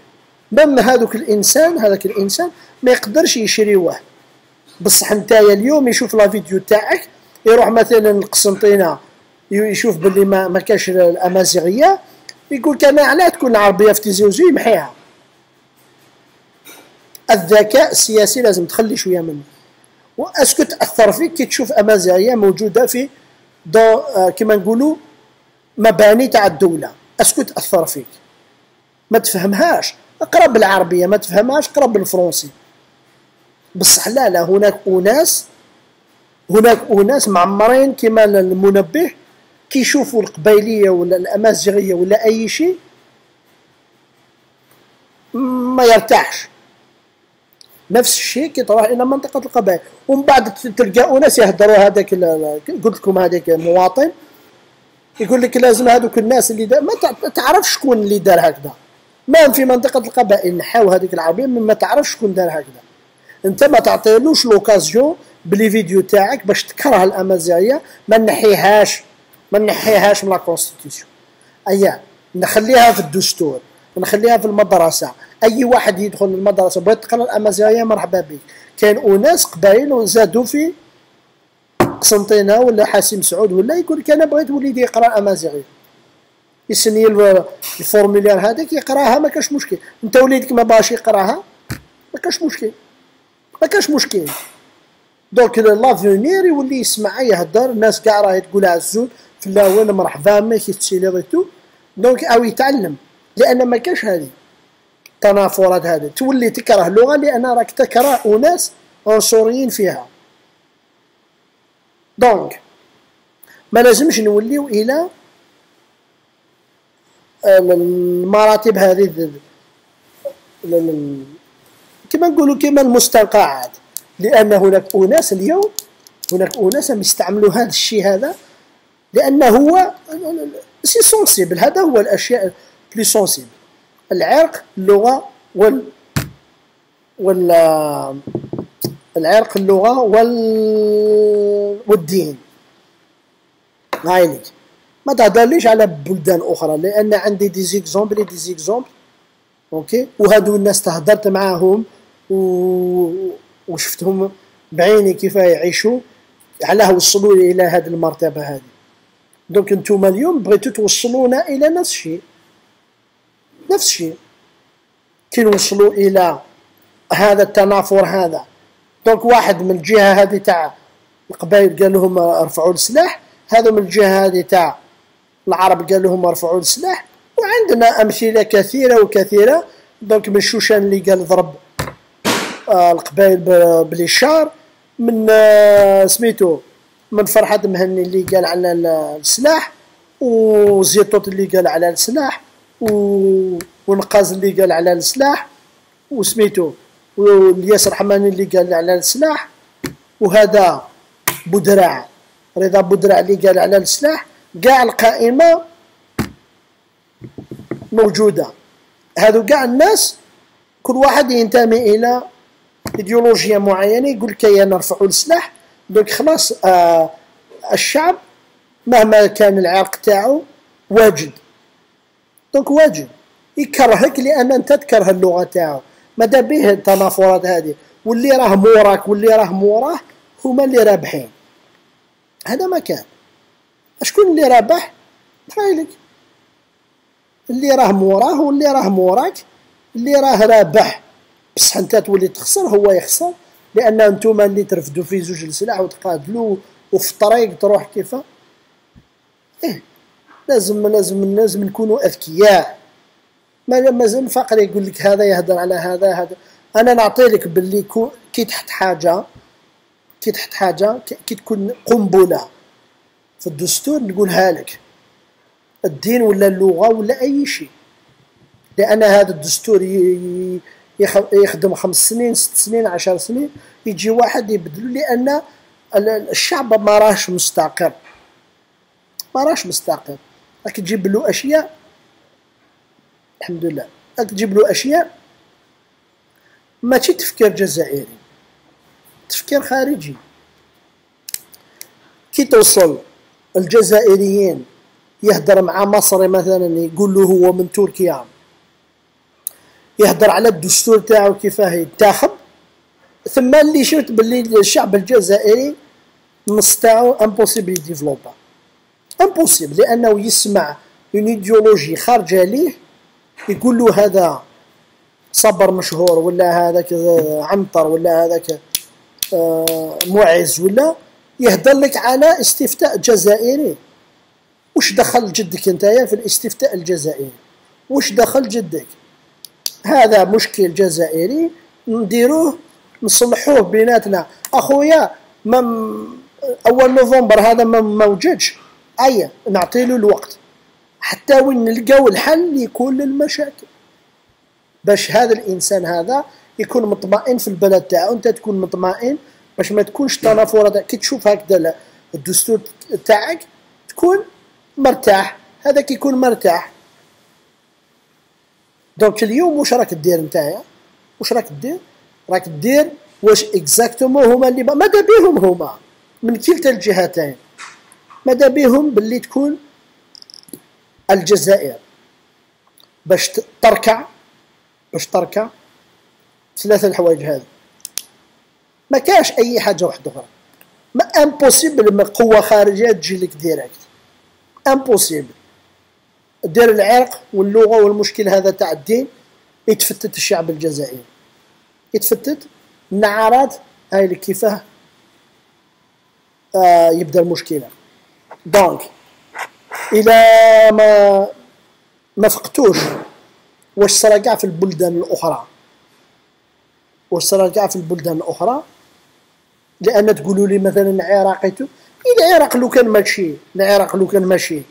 même هذوك الإنسان هذاك الإنسان ما يقدرش يشريوه. بصح نتايا اليوم يشوف la vidéo تاعك يروح مثلا لقسنطينة يشوف باللي ما ما كاش الأمازيغية يقول كان علاه تكون العربية في تيزي يمحيها. الذكاء السياسي لازم تخلي شوية منه. و est-ce que تأثر فيك كي تشوف أمازيغية موجودة في des آه كما نقولوا مباني تاع الدولة. est-ce que تأثر فيك. ما تفهمهاش. اقرأ بالعربية ما تفهمهاش اقرأ بالفرنسي. بصح لا لا هناك أناس هناك أناس معمرين كما المنبه كي يشوفوا القبيلية ولا الأمازيغية ولا أي شيء ما يرتاحش. نفس الشيء كي تروح إلى منطقة القبائل. ومن بعد تلقى أناس يهدروا هذاك قلت لكم هذاك مواطن يقول لك لازم هذوك الناس اللي ما تعرفش شكون اللي دار هكذا. ما في منطقة القبائل نحاو هذيك العربية ما تعرفش شكون دار هكذا. أنت ما تعطيلوش l'occasion ب les vidéos تاعك باش تكره الامازيغية ما نحيهاش ما نحيهاش من la constitution أيا نخليها في الدستور نخليها في المدرسة. أي واحد يدخل المدرسة بغيت تقرأ الامازيغية مرحبا بك. كان أناس قبائل وزادوا في قسنطينة ولا حاسم سعود ولا يقول لك أنا بغيت وليدي يقرأ الامازيغية. يسني الفورمولير هذاك يقراها ما كاش مشكل. أنت وليدك ما باش يقراها؟ ما كاش مشكل. ما كاش مشكل. دونك لافونير يولي يسمع يهدر الناس كاع راهي تقول عزوز في الأول مرحبا ماشي تسيلي تو donc أو يتعلم لأن ما كاش هذه التنافرات هذه. تولي تكره اللغة لأن راك تكره أناس عنصريين فيها. donc ما لازمش نوليو إلى المراتب هذه كما نقولوا كما المستنقعات. لأن هناك أناس اليوم هناك أناس يستعملوا هذا الشيء هذا لأنه هو c'est sensible هذا هو الأشياء بلي sensibles. العرق اللغة وال وال العرق اللغة وال والدين. هايليك ما تهضرليش على بلدان أخرى لأن عندي des exemples des exemples OK وهادو الناس تهضرت معاهم و... وشفتهم بعيني كيف يعيشوا علاه وصلوا إلى هذه المرتبة هذه. donc أنتم اليوم بغيتوا توصلونا إلى نفس الشيء. نفس الشيء. كي نوصلوا إلى هذا التنافر هذا. donc واحد من الجهة هذه تاع القبائل قال لهم ارفعوا السلاح هذا من الجهة هذه تاع العرب قال لهم ارفعوا السلاح. وعندنا أمثلة كثيرة وكثيرة. دونك من شوشان اللي قال ضرب القبائل بالاشار من آه سميتو من فرحة مهني اللي قال على السلاح وزيطوط اللي قال على السلاح. ونقاز اللي قال على السلاح وسميتو والياسر حماني اللي قال على السلاح وهذا بودرع رضا بودرع اللي قال على السلاح كاع القائمة موجودة هذو كاع الناس كل واحد ينتمي إلى ايديولوجيا معينة يقول لك أنا نرفعوا السلاح donc خلاص آه الشعب مهما كان العرق تاعو واجد. donc واجد. يكرهك لأن أنت تكره اللغة تاعو. ماذا به التنافرات هذه واللي راه موراك واللي راه موراه هما اللي رابحين. هذا ما كان. شكون اللي رابح؟ خايلك اللي راه موراه واللي راه موراك اللي راه رابح. بصح انت تولي تخسر هو يخسر. لأن أنتم اللي ترفدوا في زوج السلاح وتقاتلوا وفي الطريق تروح كيف؟ إيه لازم لازم لازم نكونوا أذكياء. ما مازال فقر يقول لك هذا يهدر على هذا هذا. أنا نعطي لك باللي كي تحت حاجة كي تحت حاجة كي تكون قنبلة. في الدستور نقولها لك. الدين ولا اللغة ولا أي شيء. لأن هذا الدستور يخدم خمس سنين ست سنين عشر سنين يجي واحد يبدلو لأن الشعب ما راهش مستقر. ما راهش مستقر. راك تجيب له أشياء الحمد لله. راك تجيب له أشياء ماشي تفكير جزائري. تفكير خارجي. كي توصل الجزائريين يهدر مع مصري مثلا يقول له هو من تركيا. يهدر على الدستور تاعو كيفاه يتاخب. ثم اللي شفت باللي الشعب الجزائري النص تاعو impossible développe impossible لأنه يسمع une idéologie خارجة ليه يقول له هذا صبر مشهور ولا هذاك عنتر ولا هذاك آه، معز ولا يهدر لك على استفتاء جزائري. وش دخل جدك انت في الاستفتاء الجزائري؟ وش دخل جدك؟ هذا مشكل جزائري نديروه نصلحوه بيناتنا. أخويا ما أول نوفمبر هذا ما موجدش أي نعطي له الوقت. حتى وين نلقاو الحل لكل المشاكل. باش هذا الإنسان هذا يكون مطمئن في البلد تاعو أنت تكون مطمئن باش ما تكونش تنافر كي تشوف هكذا الدستور تاعك تكون مرتاح. هذاك يكون مرتاح. donc اليوم واش راك دير نتايا؟ واش راك دير؟ راك دير واش exactement هما اللي ماذا بيهم هما؟ من كلتا الجهتين. ماذا بيهم باللي تكون الجزائر؟ باش تركع باش تركع ثلاثة الحوايج هذه. ما كاش أي حاجة واحدة أخرى. ما impossible ما قوة خارجية تجي لك directe impossible دير العرق واللغة والمشكل هذا تاع الدين يتفتت الشعب الجزائري. يتفتت النعارات هاي اللي كيفاه آه يبدا المشكلة. دونك إلى ما ما فقتوش واش صرا كاع في البلدان الأخرى؟ واش صرا كاع في البلدان الأخرى؟ لأن تقولوا لي مثلا العراق العراق لو كان ماشي العراق لو كان ماشي.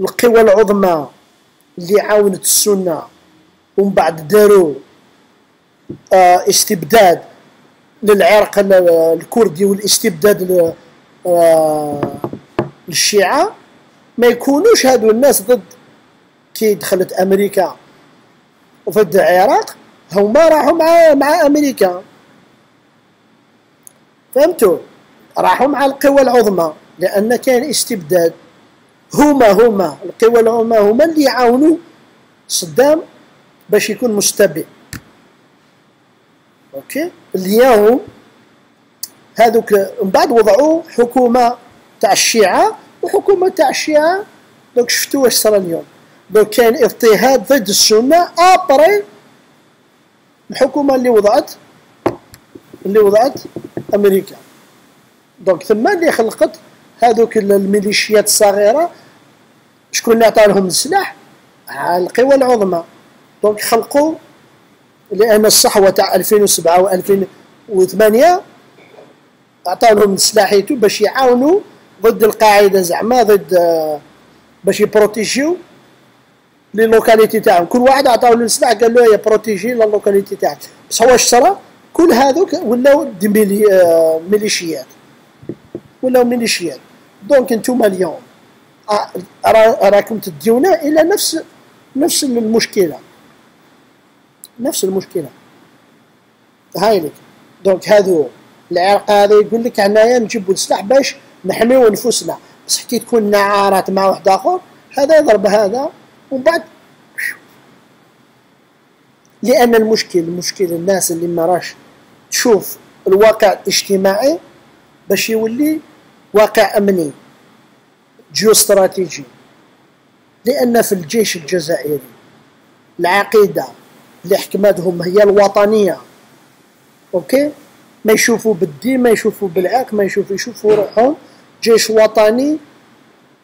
القوى العظمى اللي عاونت السنة ومن بعد داروا آه استبداد للعرق الكردي والاستبداد آه للشيعة. ما يكونوش هادو الناس ضد كي دخلت أمريكا وفد العراق هما راحوا مع مع أمريكا. فهمتوا؟ راحوا مع القوى العظمى لأن كان استبداد. هما هما القوى العظمى هما اللي يعاونوا صدام باش يكون مستبد أوكي؟ اليوم هذوك من بعد وضعوا حكومة تاع الشيعة وحكومة تاع الشيعة دوك شفتوا واش صرا اليوم. دوك كان اضطهاد ضد السنة ابري الحكومة اللي وضعت اللي وضعت أمريكا. donc ثم اللي خلقت هذوك الميليشيات الصغيرة شكون اللي عطى لهم السلاح؟ القوى العظمى. donc خلقوا لأن الصحوة تاع 2007 و 2008 عطاو لهم سلاح باش يعاونوا ضد القاعدة زعما ضد باش يبروتيجيو les localités تاعهم. كل واحد عطاو له السلاح قال له يا protéger la localité تاعك. بصح واش صرا؟ كل هذوك ولاو des ميليشيات. ولاو ميليشيات. donc أنتم اليوم راكم تديونا إلى نفس نفس المشكلة. نفس المشكلة. هاي لك. donc هذو العرق هذا يقول لك عنايا نجيبوا السلاح باش نحميو نفوسنا بصح كي تكون نعارات مع واحد آخر هذا يضرب هذا ومن بعد لأن المشكل المشكل الناس اللي ما راش تشوف الواقع الاجتماعي باش يولي واقع أمني جيوستراتيجي لأن في الجيش الجزائري العقيدة اللي حكمتهم هي الوطنية. أوكي؟ ما يشوفوا بالدين ما يشوفوا بالعرق ما يشوفوا يشوفوا روحهم جيش وطني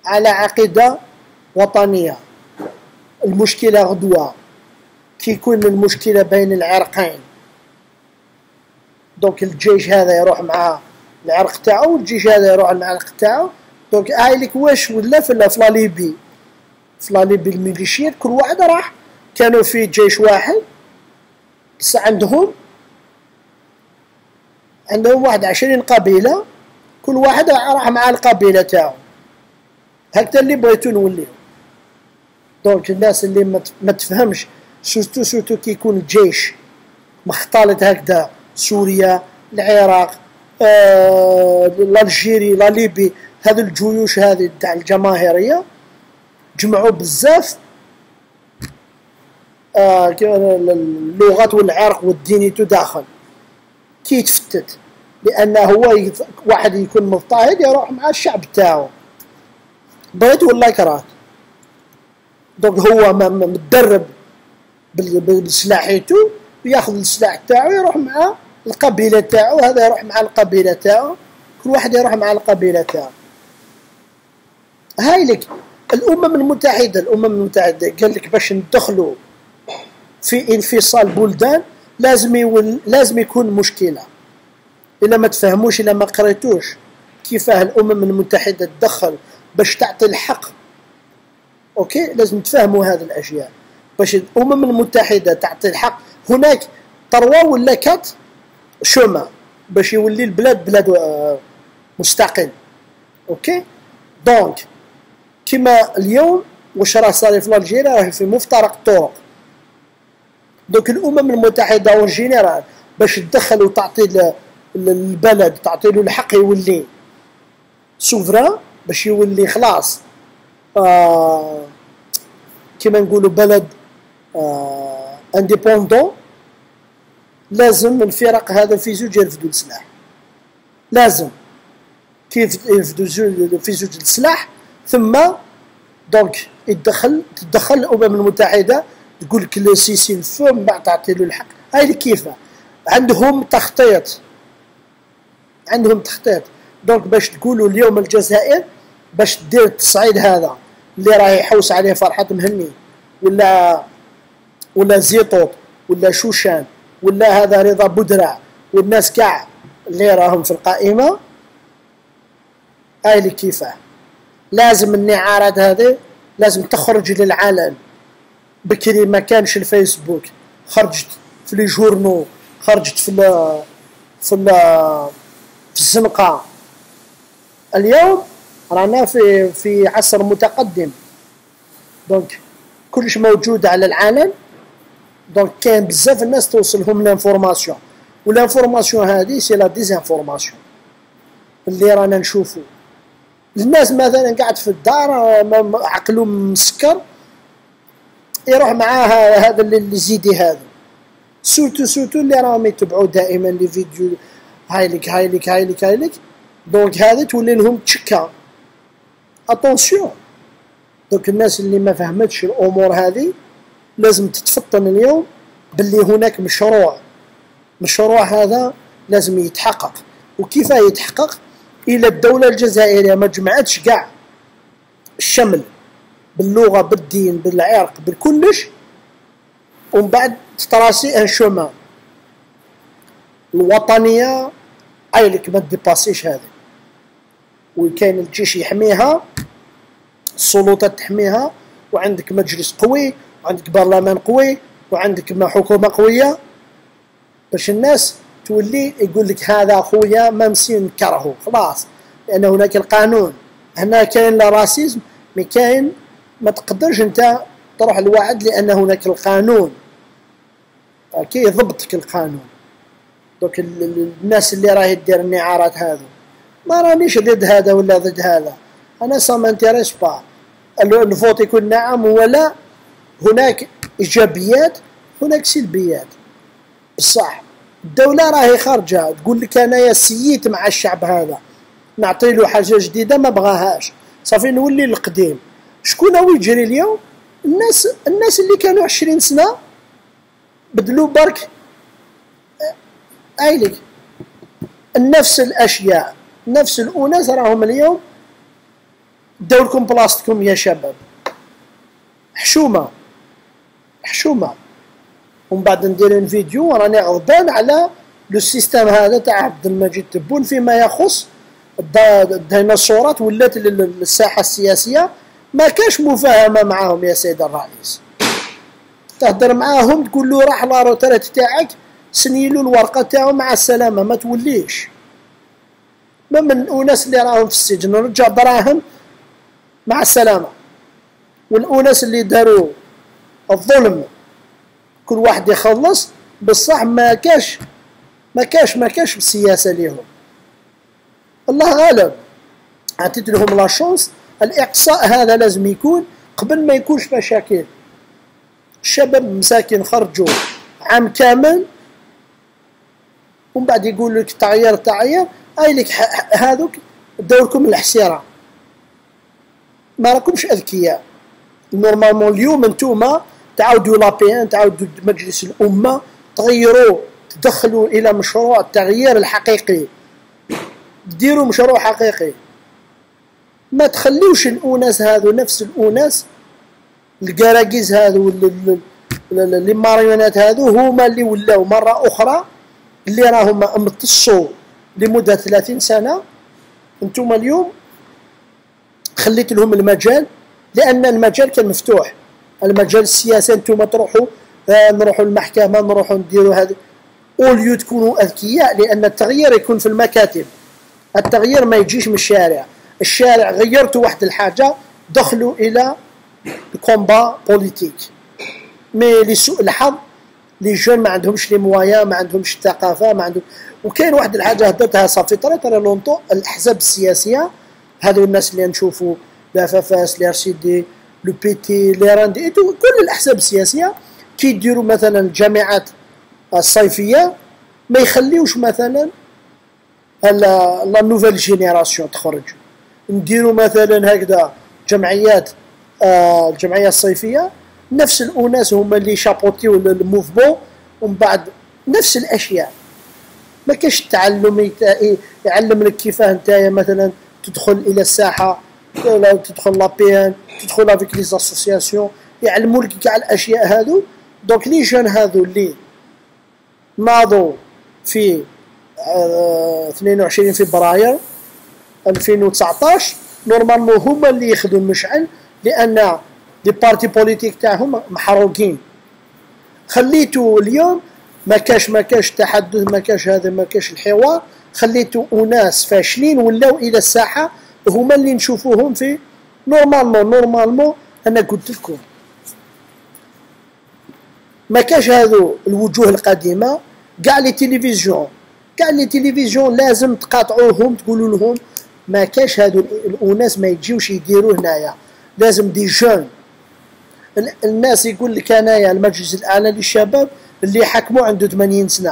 على عقيدة وطنية. المشكلة غدوة. كي يكون المشكلة بين العرقين. donc الجيش هذا يروح مع العرق تاعو والجيش هذا يروح مع العرق تاعو. donc هاي لك واش ولا في la Libye. في Libye الميليشيات كل واحد راح. كانوا في جيش واحد. بس عندهم. عندهم واحد عشرين قبيلة. كل واحد راح مع القبيلة تاعو. هكذا اللي بغيتو نوليو. donc الناس اللي ما تفهمش surtout surtout كي يكون الجيش مختلط هكذا. سوريا العراق آه Algérie la Libye هذه الجيوش هذه تاع الجماهيرية. جمعوا بزاف آه اللغات والعرق والدين داخل. كي يتفتت. لأنه هو واحد يكون مضطهد يروح مع الشعب تاعو. بغيت ولا كرهت دونك هو متدرب بسلاحيتو ياخذ السلاح تاعو يروح مع القبيلة تاعو هذا يروح مع القبيلة تاعو كل واحد يروح مع القبيلة تاعو. هاي لك الأمم المتحدة الأمم المتحدة قال لك باش ندخلوا في انفصال بلدان لازم يول لازم يكون مشكلة. إلا ما تفهموش إلا ما قريتوش كيفاه الأمم المتحدة تدخل باش تعطي الحق. أوكي؟ لازم تفهموا هذه الأشياء. باش الأمم المتحدة تعطي الحق هناك تروا ولا كات؟ شوما باش يولي البلاد بلاد آه، مستقل. أوكي؟ دونك كما اليوم واش راه صار في Algérie راه في مفترق الطرق donc الأمم المتحدة en général باش تدخل وتعطي البلد تعطي له الحق يولي souverain باش يولي خلاص آه كما نقولوا بلد آه indépendant لازم الفرق هذا في زوج يرفدوا السلاح. لازم. كيف يرفدوا في زوج السلاح ثم donc يدخل تدخل الأمم المتحدة تقول لك cessez-le-feu بعد تعطي له الحق. هاي كيفه عندهم تخطيط. عندهم تخطيط. donc باش تقولوا اليوم الجزائر باش دير التصعيد هذا اللي راه يحوس عليه فرحة مهني ولا ولا زيطوط ولا شوشان. ولا هذا رضا بودرع والناس كاع اللي راهم في القائمة؟ هاي اللي كيفاه لازم النعارات هذه لازم تخرج للعلن بكري ما كانش الفيسبوك خرجت في لي جورنو خرجت في ال في ال في الزنقة. اليوم رانا في في عصر متقدم. donc كلش موجود على العالم. donc كاين بزاف الناس توصلهم l'information و l'information هذه c'est la désinformation اللي رانا نشوفو الناس مثلا قاعد في الدار عقله مسكر يروح معاه هذا اللي زيدي هذا surtout surtout اللي راهم يتبعوا دائما les vidéos هايلك هايلك هايلك هايلك donc هذه تولي لهم تشكا attention donc الناس اللي ما فهمتش الأمور هذه لازم تتفطن اليوم باللي هناك مشروع. مشروع هذا لازم يتحقق. وكيف يتحقق؟ إلى الدولة الجزائرية ما جمعتش كاع الشمل باللغة بالدين بالعرق بالكلش. ومن بعد تتراسي un chemin الوطنية ايلك ما تديباسيش هذه. وكاين الجيش يحميها السلطات تحميها وعندك مجلس قوي وعندك برلمان قوي وعندك حكومة قوية باش الناس تولي يقول لك هذا خويا ما نسي نكرهه خلاص. لأن هناك القانون. هنا كاين لا راسيزم مي كاين ما تقدرش أنت تروح الوعد لأن هناك القانون. كي يضبطك القانون. دوك الناس اللي راهي دير النعارات هذو. ما رانيش ضد هذا ولا ضد هذا. أنا ça m'intéresse pas ال vote يكون نعم ولا هناك إيجابيات هناك سلبيات. بصح الدولة راهي خارجة. تقول لك أنا سييت مع الشعب هذا. نعطي له حاجة جديدة ما بغاهاش. صافي نولي القديم شكون هو يجري اليوم؟ الناس الناس اللي كانوا عشرين سنة بدلوا برك. أيلك. نفس الأشياء نفس الأناس راهم اليوم. دوركم بلاصتكم يا شباب. حشومة. حشومه ومن بعد ندير فيديو راني غضبان على لو سيستيم هذا تاع عبد المجيد تبون فيما يخص الديناصورات ولات الساحة السياسية. ما كاش مفاهمة معاهم يا سيد الرئيس. تهدر معاهم تقول له راح la retraite تاعك سنيلو الورقة تاعو مع السلامة ما توليش. ما من اناس اللي راهم في السجن رجع دراهم مع السلامة. والاناس اللي داروا الظلم. كل واحد يخلص بصح ما كاش ما كاش ما كاش السياسة ليهم. الله غالب عطيت لهم la chance الإقصاء هذا لازم يكون قبل ما يكونش مشاكل. الشباب مساكن خرجوا عام كامل ومن بعد يقول لك تعير تعير أي لك هذوك دوركم الحسيرة. ما راكمش أذكياء. normalement اليوم أنتوما تعاودوا l'APN تعاودوا مجلس الأمة تغيروا تدخلوا إلى مشروع التغيير الحقيقي. ديروا مشروع حقيقي. ما تخليوش الاناس هذو نفس الاناس القراقيز هذو اللي ماريونات هذو هما اللي ولاو مرة أخرى اللي راهم امتصوا لمدة 30 سنة. أنتم اليوم خليت لهم المجال لأن المجال كان مفتوح. المجال السياسي أنتم تروحوا آه نروحوا المحكمة نروحوا نديروا هذا au lieu تكونوا أذكياء لأن التغيير يكون في المكاتب. التغيير ما يجيش من الشارع. الشارع غيرتوا واحد الحاجة دخلوا إلى combat politique mais لسوء الحظ les jeunes ما عندهمش les moyens ما عندهمش الثقافة ما عندهم وكاين واحد الحاجة هدرتها صافي ترى ترى لونطو الأحزاب السياسية هذو الناس اللي نشوفوا le FFS le RCD le PT le RND. كل الأحزاب السياسية كي يديروا مثلا الجامعات الصيفية ما يخليوش مثلا la nouvelle génération تخرج. نديروا مثلا هكذا جمعيات آه الجمعية الصيفية نفس الاناس هما اللي سابوتيو ال mouvement ومن بعد نفس الأشياء. ما كاش التعلم يعلم لك كيفاه نتايا مثلا تدخل إلى الساحة. تدخل l'APN تدخل avec les associations يعلموا لك كاع الأشياء هذو donc les jeunes هذو اللي ناضوا في 22 فبراير 2019 normalement هما اللي ياخذوا المشعل لأن les partis politiques تاعهم محروقين. خليتو اليوم ما كاش ما كاش تحدث ما كاش هذا ما كاش الحوار خليتو أناس فاشلين ولاو إلى الساحة هما اللي نشوفوهم في normalement normalement أنا قلت لكم. ما كاش هذو الوجوه القديمة. كاع les télévisions كاع les télévisions لازم تقاطعوهم تقولوا لهم ما كاش هذو الأناس ما يجيوش يديروا هنايا. لازم des jeunes. الناس يقول لك أنايا المجلس الأعلى للشباب اللي حكموا عنده 80 سنة.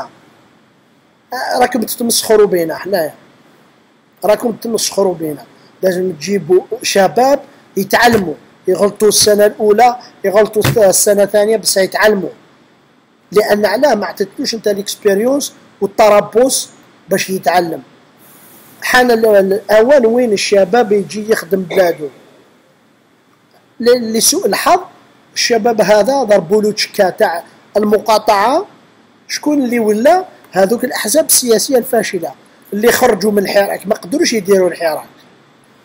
آه، راكم تتمسخروا بينا حنايا. راكم تتمسخروا بينا. لازم تجيبوا شباب يتعلموا يغلطوا السنة الأولى يغلطوا السنة الثانية بس يتعلموا لأن علاه ما عطيتلوش انت ال expérience والتربص باش يتعلم. حان الاوان وين الشباب يجي يخدم بلاده لسوء الحظ الشباب هذا ضربوا له تشكا تاع المقاطعة. شكون اللي ولا؟ هذوك الأحزاب السياسية الفاشلة. اللي خرجوا من الحراك ما قدروش يديروا الحراك.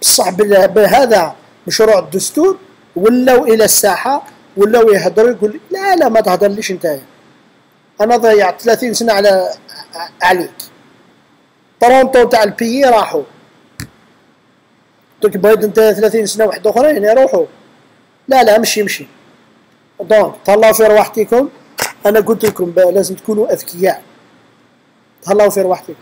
بصح بهذا مشروع الدستور ولاو إلى الساحة ولاو يهضروا يقول لا لا ما تهضرليش أنت؟ أنا ضيعت 30 سنة على عليك. طرونتو تاع البيي راحوا. قلت بغيت أنت 30 سنة واحد أخرين يروحوا. لا لا مشي مشي. دونك تهلاو في رواحتكم. أنا قلت لكم لازم تكونوا أذكياء. تهلاو في رواحتكم.